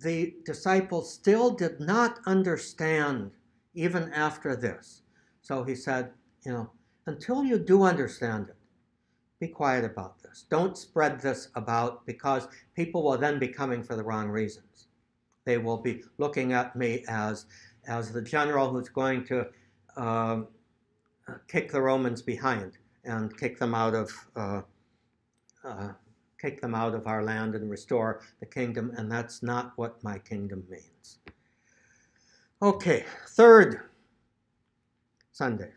the disciples still did not understand even after this. So he said, you know, until you do understand it, be quiet about this. Don't spread this about because people will then be coming for the wrong reasons. They will be looking at me as, as the general who's going to um, kick the Romans behind and kick them out of uh, uh, kick them out of our land and restore the kingdom, and that's not what my kingdom means. Okay, third Sunday.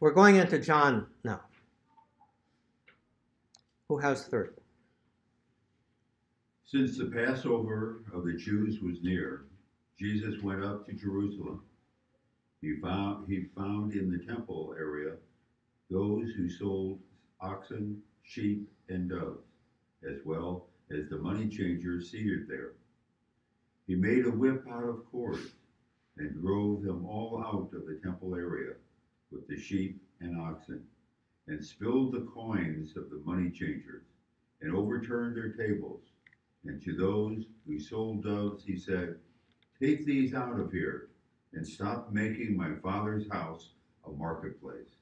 We're going into John now. Who has third? Since the Passover of the Jews was near, Jesus went up to Jerusalem. He found, he found in the temple area those who sold oxen, sheep, and doves, as well as the money changers seated there. He made a whip out of cords and drove them all out of the temple area with the sheep and oxen, and spilled the coins of the money changers, and overturned their tables. And to those who sold doves, he said, Take these out of here, and stop making my father's house a marketplace.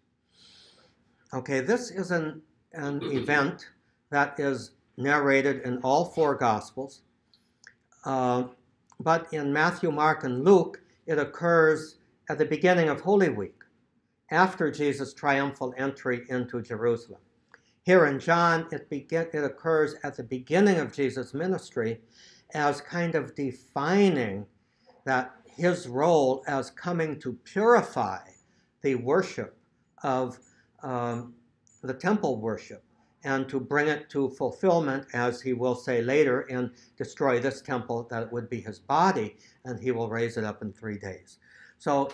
Okay, this is an, an event that is narrated in all four Gospels. Uh, but in Matthew, Mark, and Luke, it occurs at the beginning of Holy Week, after Jesus' triumphal entry into Jerusalem. Here in John, it, begin, it occurs at the beginning of Jesus' ministry as kind of defining that his role as coming to purify the worship of um, the temple worship and to bring it to fulfillment, as he will say later, and destroy this temple, that it would be his body, and he will raise it up in three days. So,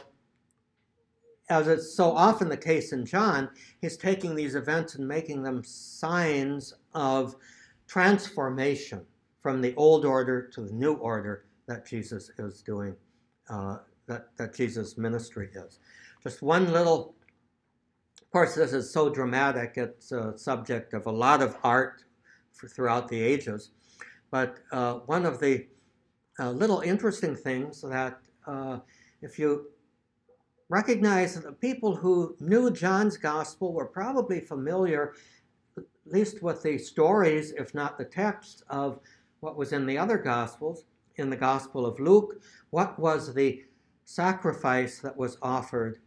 as is so often the case in John, he's taking these events and making them signs of transformation from the old order to the new order that Jesus is doing, uh, that, that Jesus' ministry is. Just one little of course, this is so dramatic, it's a subject of a lot of art for, throughout the ages. But uh, one of the uh, little interesting things that uh, if you recognize that the people who knew John's gospel were probably familiar, at least with the stories, if not the text, of what was in the other Gospels, in the Gospel of Luke, what was the sacrifice that was offered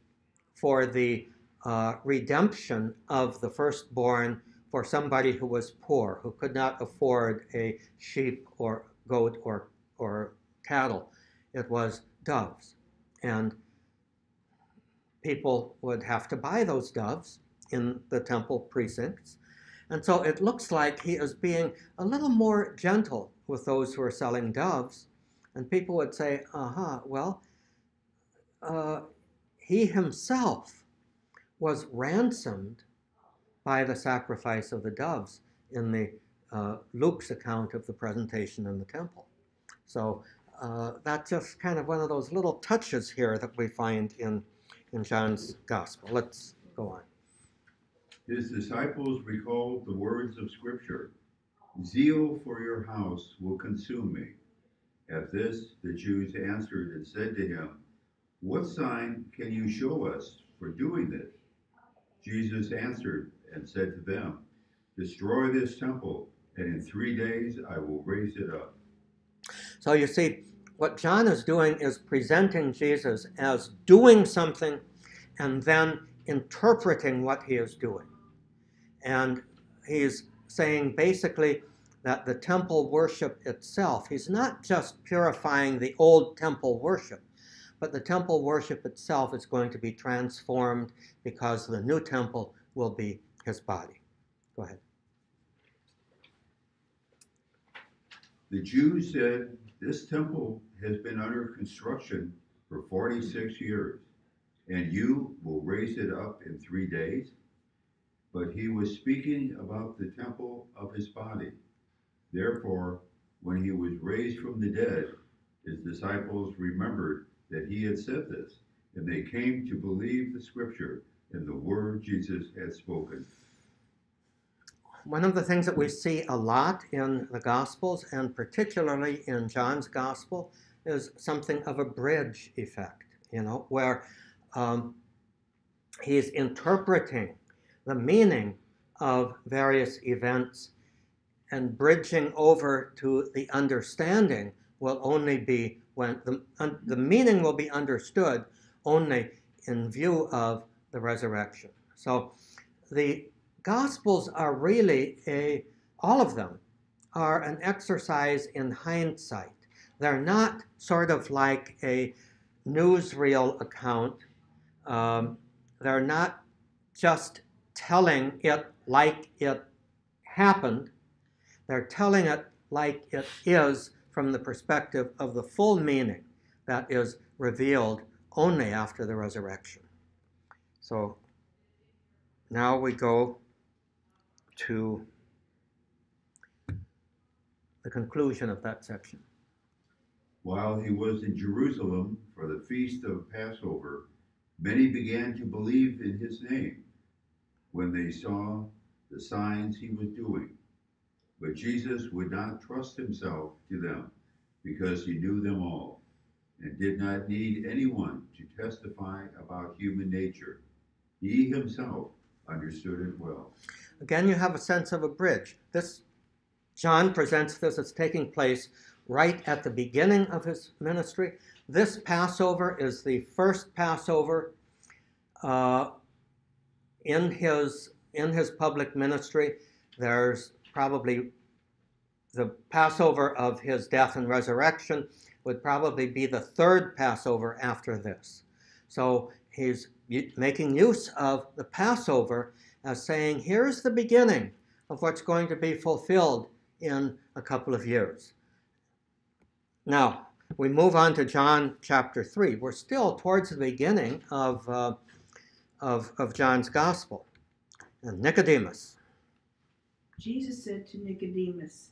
for the uh, redemption of the firstborn for somebody who was poor, who could not afford a sheep or goat or, or cattle. It was doves. And people would have to buy those doves in the temple precincts. And so it looks like he is being a little more gentle with those who are selling doves. And people would say, uh huh, well, uh, he himself was ransomed by the sacrifice of the doves in the uh, Luke's account of the presentation in the temple. So uh, that's just kind of one of those little touches here that we find in, in John's gospel. Let's go on. His disciples recalled the words of Scripture Zeal for your house will consume me. At this, the Jews answered and said to him, What sign can you show us for doing this? Jesus answered and said to them, Destroy this temple, and in three days I will raise it up. So you see, what John is doing is presenting Jesus as doing something and then interpreting what he is doing. And he's saying basically that the temple worship itself, he's not just purifying the old temple worship, but the temple worship itself is going to be transformed because the new temple will be his body. Go ahead. The Jews said, This temple has been under construction for 46 years, and you will raise it up in three days? But he was speaking about the temple of his body. Therefore, when he was raised from the dead, his disciples remembered that he had said this, and they came to believe the scripture and the word Jesus had spoken. One of the things that we see a lot in the Gospels, and particularly in John's Gospel, is something of a bridge effect, you know, where um, he's interpreting the meaning of various events and bridging over to the understanding will only be when the, un, the meaning will be understood only in view of the resurrection. So the Gospels are really a, all of them are an exercise in hindsight. They're not sort of like a newsreel account. Um, they're not just telling it like it happened. They're telling it like it is from the perspective of the full meaning that is revealed only after the resurrection. So now we go to the conclusion of that section. While he was in Jerusalem for the feast of Passover, many began to believe in his name when they saw the signs he was doing. But Jesus would not trust himself to them because he knew them all and did not need anyone to testify about human nature. He himself understood it well. Again, you have a sense of a bridge. This John presents this as taking place right at the beginning of his ministry. This Passover is the first Passover uh, in his in his public ministry. There's probably the Passover of his death and resurrection would probably be the third Passover after this. So he's making use of the Passover as saying, here's the beginning of what's going to be fulfilled in a couple of years. Now, we move on to John chapter 3. We're still towards the beginning of, uh, of, of John's gospel. And Nicodemus. Jesus said to Nicodemus,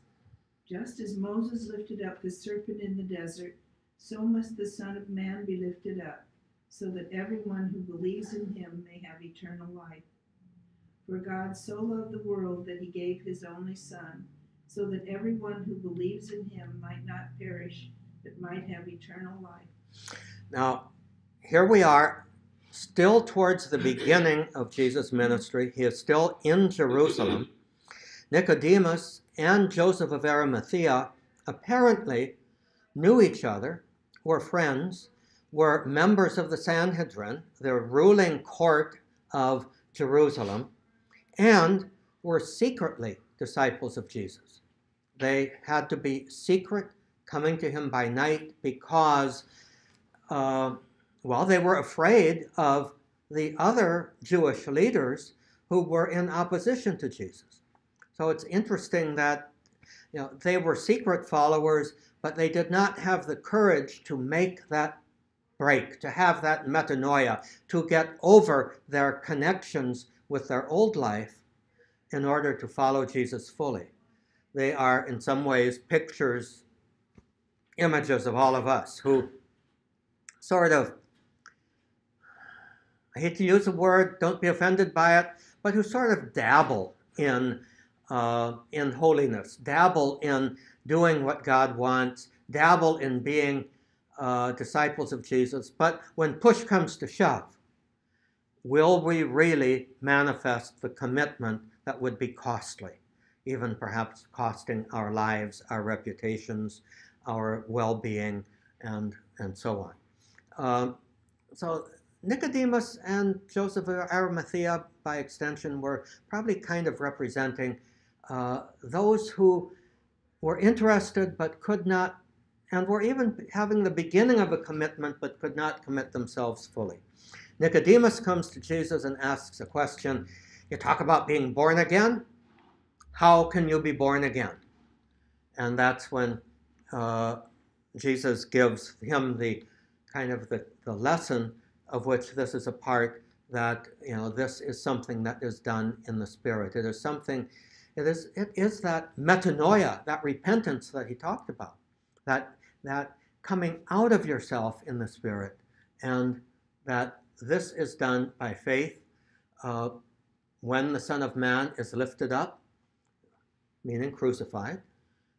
Just as Moses lifted up the serpent in the desert, so must the Son of Man be lifted up, so that everyone who believes in him may have eternal life. For God so loved the world that he gave his only Son, so that everyone who believes in him might not perish, but might have eternal life. Now, here we are, still towards the beginning of Jesus' ministry. He is still in Jerusalem. Nicodemus and Joseph of Arimathea apparently knew each other, were friends, were members of the Sanhedrin, the ruling court of Jerusalem, and were secretly disciples of Jesus. They had to be secret, coming to him by night because, uh, well, they were afraid of the other Jewish leaders who were in opposition to Jesus. So it's interesting that you know, they were secret followers, but they did not have the courage to make that break, to have that metanoia, to get over their connections with their old life in order to follow Jesus fully. They are, in some ways, pictures, images of all of us who sort of, I hate to use the word, don't be offended by it, but who sort of dabble in, uh, in holiness, dabble in doing what God wants, dabble in being uh, disciples of Jesus. But when push comes to shove, will we really manifest the commitment that would be costly, even perhaps costing our lives, our reputations, our well being, and, and so on? Um, so Nicodemus and Joseph of Arimathea, by extension, were probably kind of representing uh, those who were interested but could not, and were even having the beginning of a commitment but could not commit themselves fully. Nicodemus comes to Jesus and asks a question. You talk about being born again. How can you be born again? And that's when uh, Jesus gives him the kind of the, the lesson of which this is a part that you know this is something that is done in the spirit. It is something. It is it is that metanoia, that repentance that he talked about, that that coming out of yourself in the spirit, and that this is done by faith. Uh, when the Son of Man is lifted up, meaning crucified,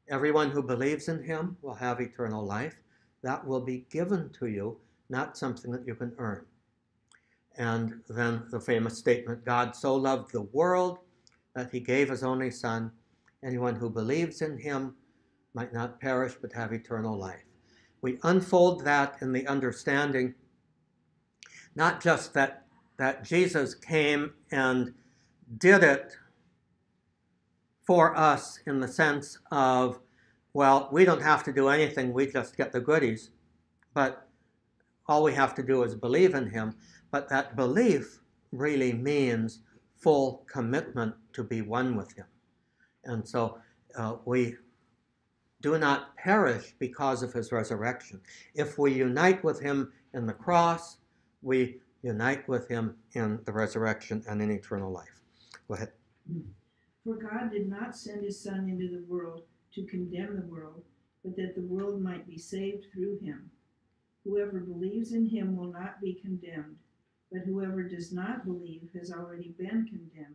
everyone who believes in him will have eternal life. That will be given to you, not something that you can earn. And then the famous statement God so loved the world that he gave his only Son. Anyone who believes in him might not perish but have eternal life. We unfold that in the understanding not just that, that Jesus came and did it for us in the sense of, well, we don't have to do anything, we just get the goodies, but all we have to do is believe in him. But that belief really means full commitment to be one with Him. And so uh, we do not perish because of His resurrection. If we unite with Him in the cross, we unite with Him in the resurrection and in eternal life. Go ahead. For God did not send His Son into the world to condemn the world, but that the world might be saved through Him. Whoever believes in Him will not be condemned but whoever does not believe has already been condemned,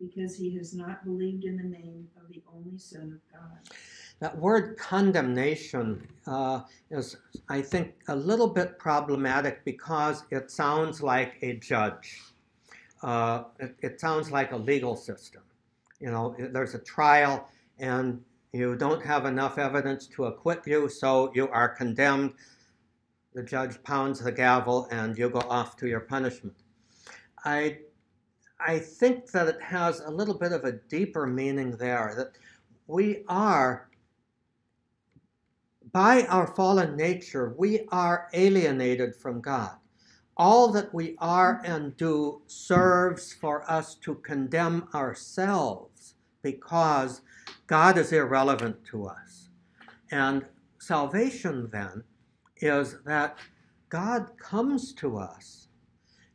because he has not believed in the name of the only Son of God. That word condemnation uh, is, I think, a little bit problematic because it sounds like a judge. Uh, it, it sounds like a legal system. You know, there's a trial and you don't have enough evidence to acquit you, so you are condemned the judge pounds the gavel and you go off to your punishment. I, I think that it has a little bit of a deeper meaning there, that we are, by our fallen nature, we are alienated from God. All that we are and do serves for us to condemn ourselves because God is irrelevant to us. And salvation then is that God comes to us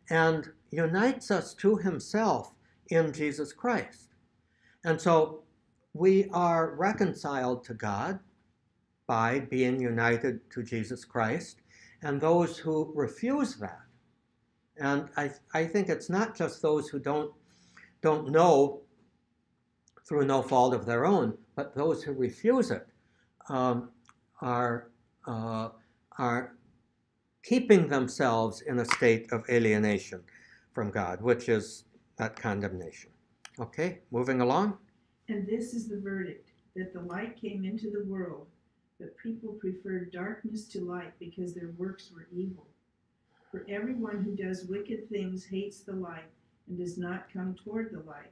and unites us to himself in Jesus Christ. And so we are reconciled to God by being united to Jesus Christ. And those who refuse that, and I, I think it's not just those who don't, don't know through no fault of their own, but those who refuse it um, are uh, are keeping themselves in a state of alienation from God, which is that condemnation. Okay, moving along. And this is the verdict that the light came into the world, but people preferred darkness to light because their works were evil. For everyone who does wicked things hates the light and does not come toward the light,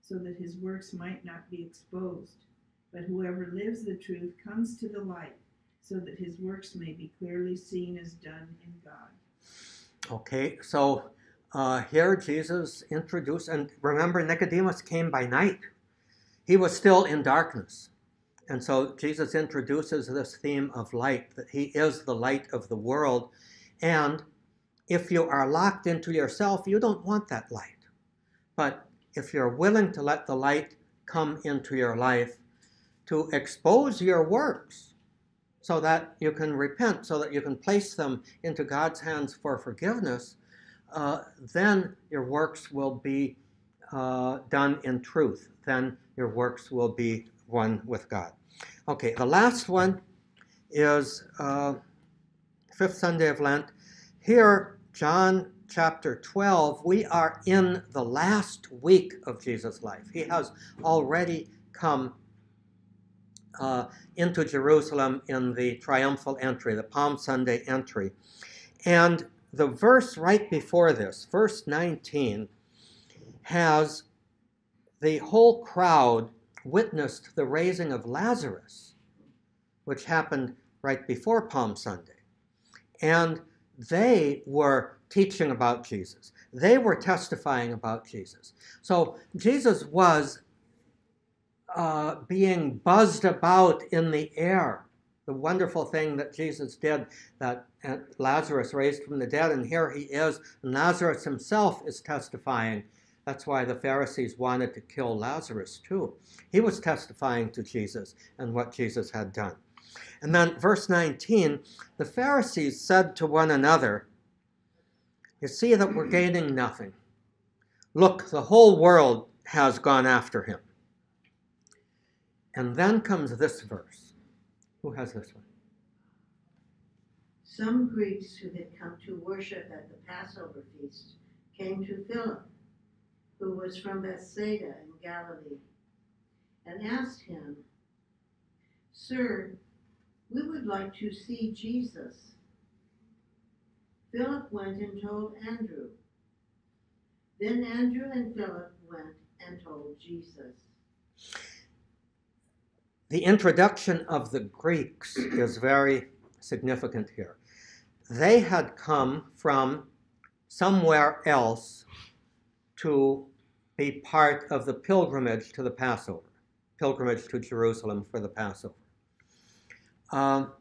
so that his works might not be exposed. But whoever lives the truth comes to the light, so that his works may be clearly seen as done in God. Okay, so uh, here Jesus introduced, and remember, Nicodemus came by night. He was still in darkness. And so Jesus introduces this theme of light, that he is the light of the world. And if you are locked into yourself, you don't want that light. But if you're willing to let the light come into your life, to expose your works so that you can repent, so that you can place them into God's hands for forgiveness, uh, then your works will be uh, done in truth. Then your works will be one with God. Okay, the last one is uh, fifth Sunday of Lent. Here, John chapter 12, we are in the last week of Jesus' life. He has already come uh, into Jerusalem in the triumphal entry, the Palm Sunday entry. And the verse right before this, verse 19, has the whole crowd witnessed the raising of Lazarus, which happened right before Palm Sunday. And they were teaching about Jesus. They were testifying about Jesus. So Jesus was uh, being buzzed about in the air. The wonderful thing that Jesus did, that uh, Lazarus raised from the dead, and here he is. Lazarus himself is testifying. That's why the Pharisees wanted to kill Lazarus too. He was testifying to Jesus and what Jesus had done. And then, verse 19 the Pharisees said to one another, You see that we're gaining nothing. Look, the whole world has gone after him. And then comes this verse. Who has this one? Some Greeks who had come to worship at the Passover feast came to Philip, who was from Bethsaida in Galilee, and asked him, Sir, we would like to see Jesus. Philip went and told Andrew. Then Andrew and Philip went and told Jesus. The introduction of the Greeks is very significant here. They had come from somewhere else to be part of the pilgrimage to the Passover, pilgrimage to Jerusalem for the Passover. Um,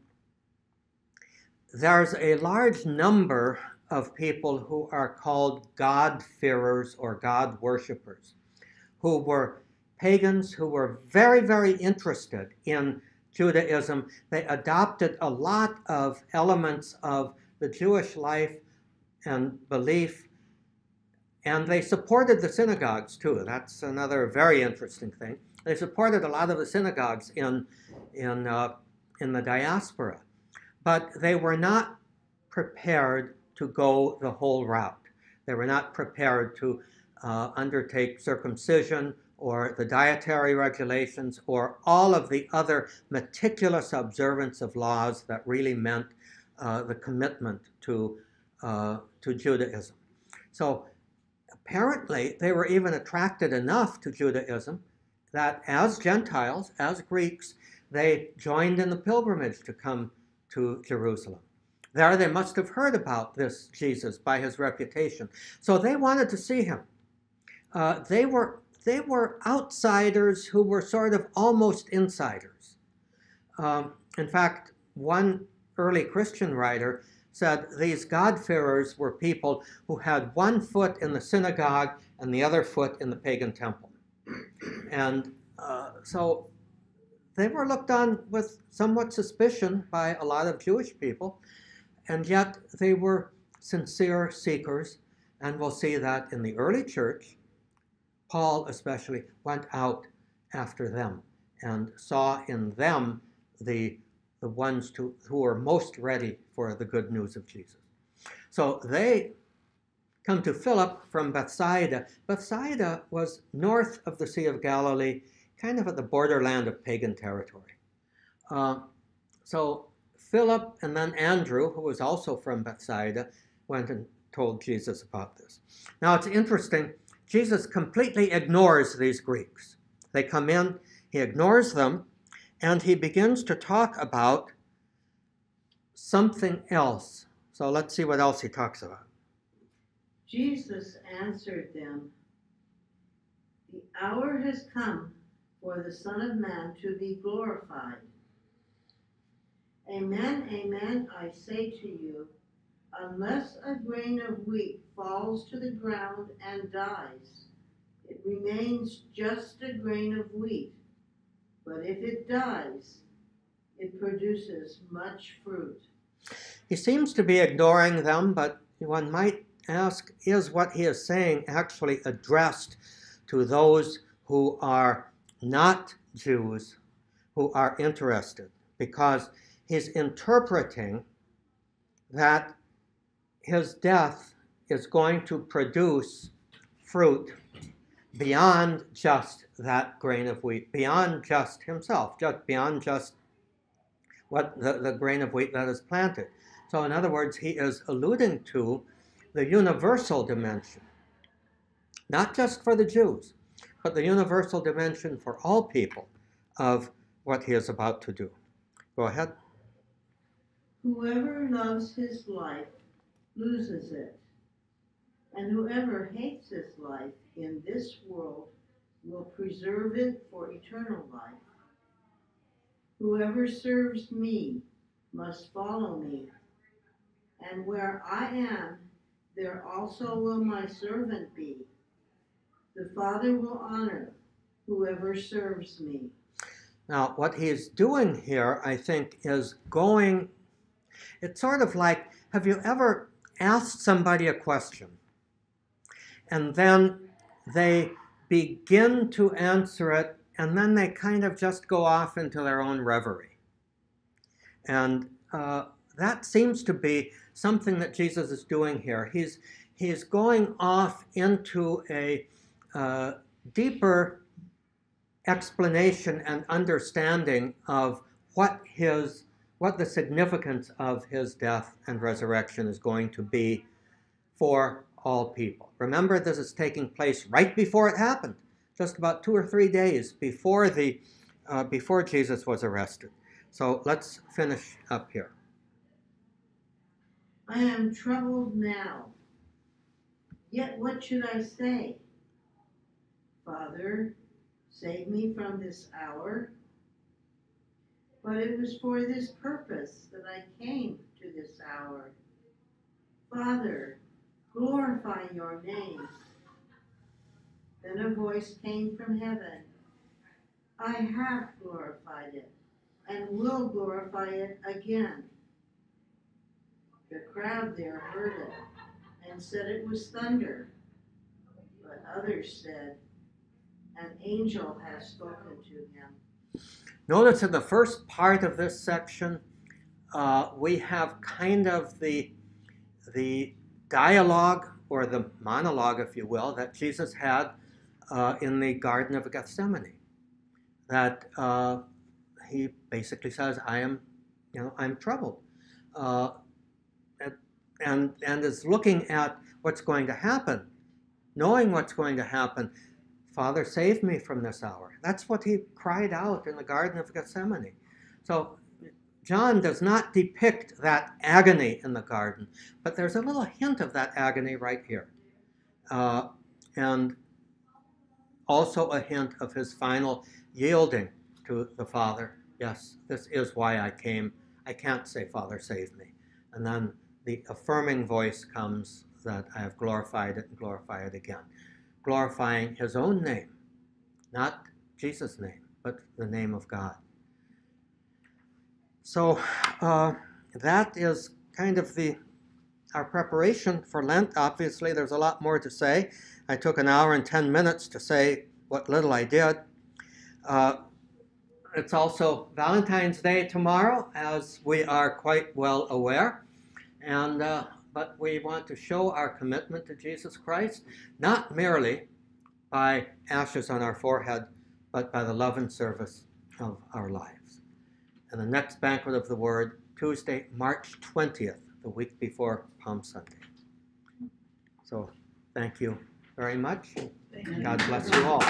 there's a large number of people who are called God-fearers or God worshippers, who were pagans who were very, very interested in Judaism. They adopted a lot of elements of the Jewish life and belief, and they supported the synagogues too. That's another very interesting thing. They supported a lot of the synagogues in, in, uh, in the diaspora, but they were not prepared to go the whole route. They were not prepared to uh, undertake circumcision or the dietary regulations or all of the other meticulous observance of laws that really meant uh, the commitment to, uh, to Judaism. So apparently they were even attracted enough to Judaism that as Gentiles, as Greeks, they joined in the pilgrimage to come to Jerusalem. There they must have heard about this Jesus by his reputation. So they wanted to see him. Uh, they were they were outsiders who were sort of almost insiders. Um, in fact, one early Christian writer said these God-fearers were people who had one foot in the synagogue and the other foot in the pagan temple. And uh, so they were looked on with somewhat suspicion by a lot of Jewish people, and yet they were sincere seekers, and we'll see that in the early church Paul especially went out after them and saw in them the, the ones to, who were most ready for the good news of Jesus. So they come to Philip from Bethsaida. Bethsaida was north of the Sea of Galilee kind of at the borderland of pagan territory. Uh, so Philip and then Andrew, who was also from Bethsaida, went and told Jesus about this. Now it's interesting, Jesus completely ignores these Greeks. They come in, he ignores them, and he begins to talk about something else. So let's see what else he talks about. Jesus answered them, The hour has come for the Son of Man to be glorified. Amen, amen, I say to you, unless a grain of wheat falls to the ground and dies, it remains just a grain of wheat. But if it dies, it produces much fruit. He seems to be ignoring them, but one might ask is what he is saying actually addressed to those who are not Jews who are interested? Because he's interpreting that his death is going to produce fruit beyond just that grain of wheat, beyond just himself, just beyond just what the, the grain of wheat that is planted. So, in other words, he is alluding to the universal dimension, not just for the Jews, but the universal dimension for all people of what he is about to do. Go ahead. Whoever loves his life loses it, and whoever hates his life in this world will preserve it for eternal life. Whoever serves me must follow me, and where I am, there also will my servant be. The Father will honor whoever serves me. Now, what he is doing here, I think, is going, it's sort of like have you ever asked somebody a question and then they begin to answer it and then they kind of just go off into their own reverie? And uh, that seems to be something that Jesus is doing here. He's, he's going off into a uh, deeper explanation and understanding of what his what the significance of his death and resurrection is going to be for all people. Remember, this is taking place right before it happened, just about two or three days before the uh, before Jesus was arrested. So let's finish up here. I am troubled now. Yet what should I say? Father, save me from this hour. But it was for this purpose that I came to this hour. Father, glorify your name. Then a voice came from heaven. I have glorified it and will glorify it again. The crowd there heard it and said it was thunder. But others said, An angel has spoken to him. Notice in the first part of this section, uh, we have kind of the, the dialogue or the monologue, if you will, that Jesus had uh, in the Garden of Gethsemane. That uh, he basically says, "I am, you know, I'm troubled," uh, and and is looking at what's going to happen, knowing what's going to happen. Father, save me from this hour. That's what he cried out in the Garden of Gethsemane. So John does not depict that agony in the garden, but there's a little hint of that agony right here. Uh, and also a hint of his final yielding to the Father. Yes, this is why I came. I can't say, Father, save me. And then the affirming voice comes that I have glorified it and glorify it again. Glorifying his own name, not Jesus' name, but the name of God. So uh, that is kind of the our preparation for Lent. Obviously, there's a lot more to say. I took an hour and 10 minutes to say what little I did. Uh, it's also Valentine's Day tomorrow, as we are quite well aware. And, uh, but we want to show our commitment to Jesus Christ, not merely by ashes on our forehead, but by the love and service of our lives. And the next banquet of the Word, Tuesday, March 20th, the week before Palm Sunday. So thank you very much. Thank you. God bless you all.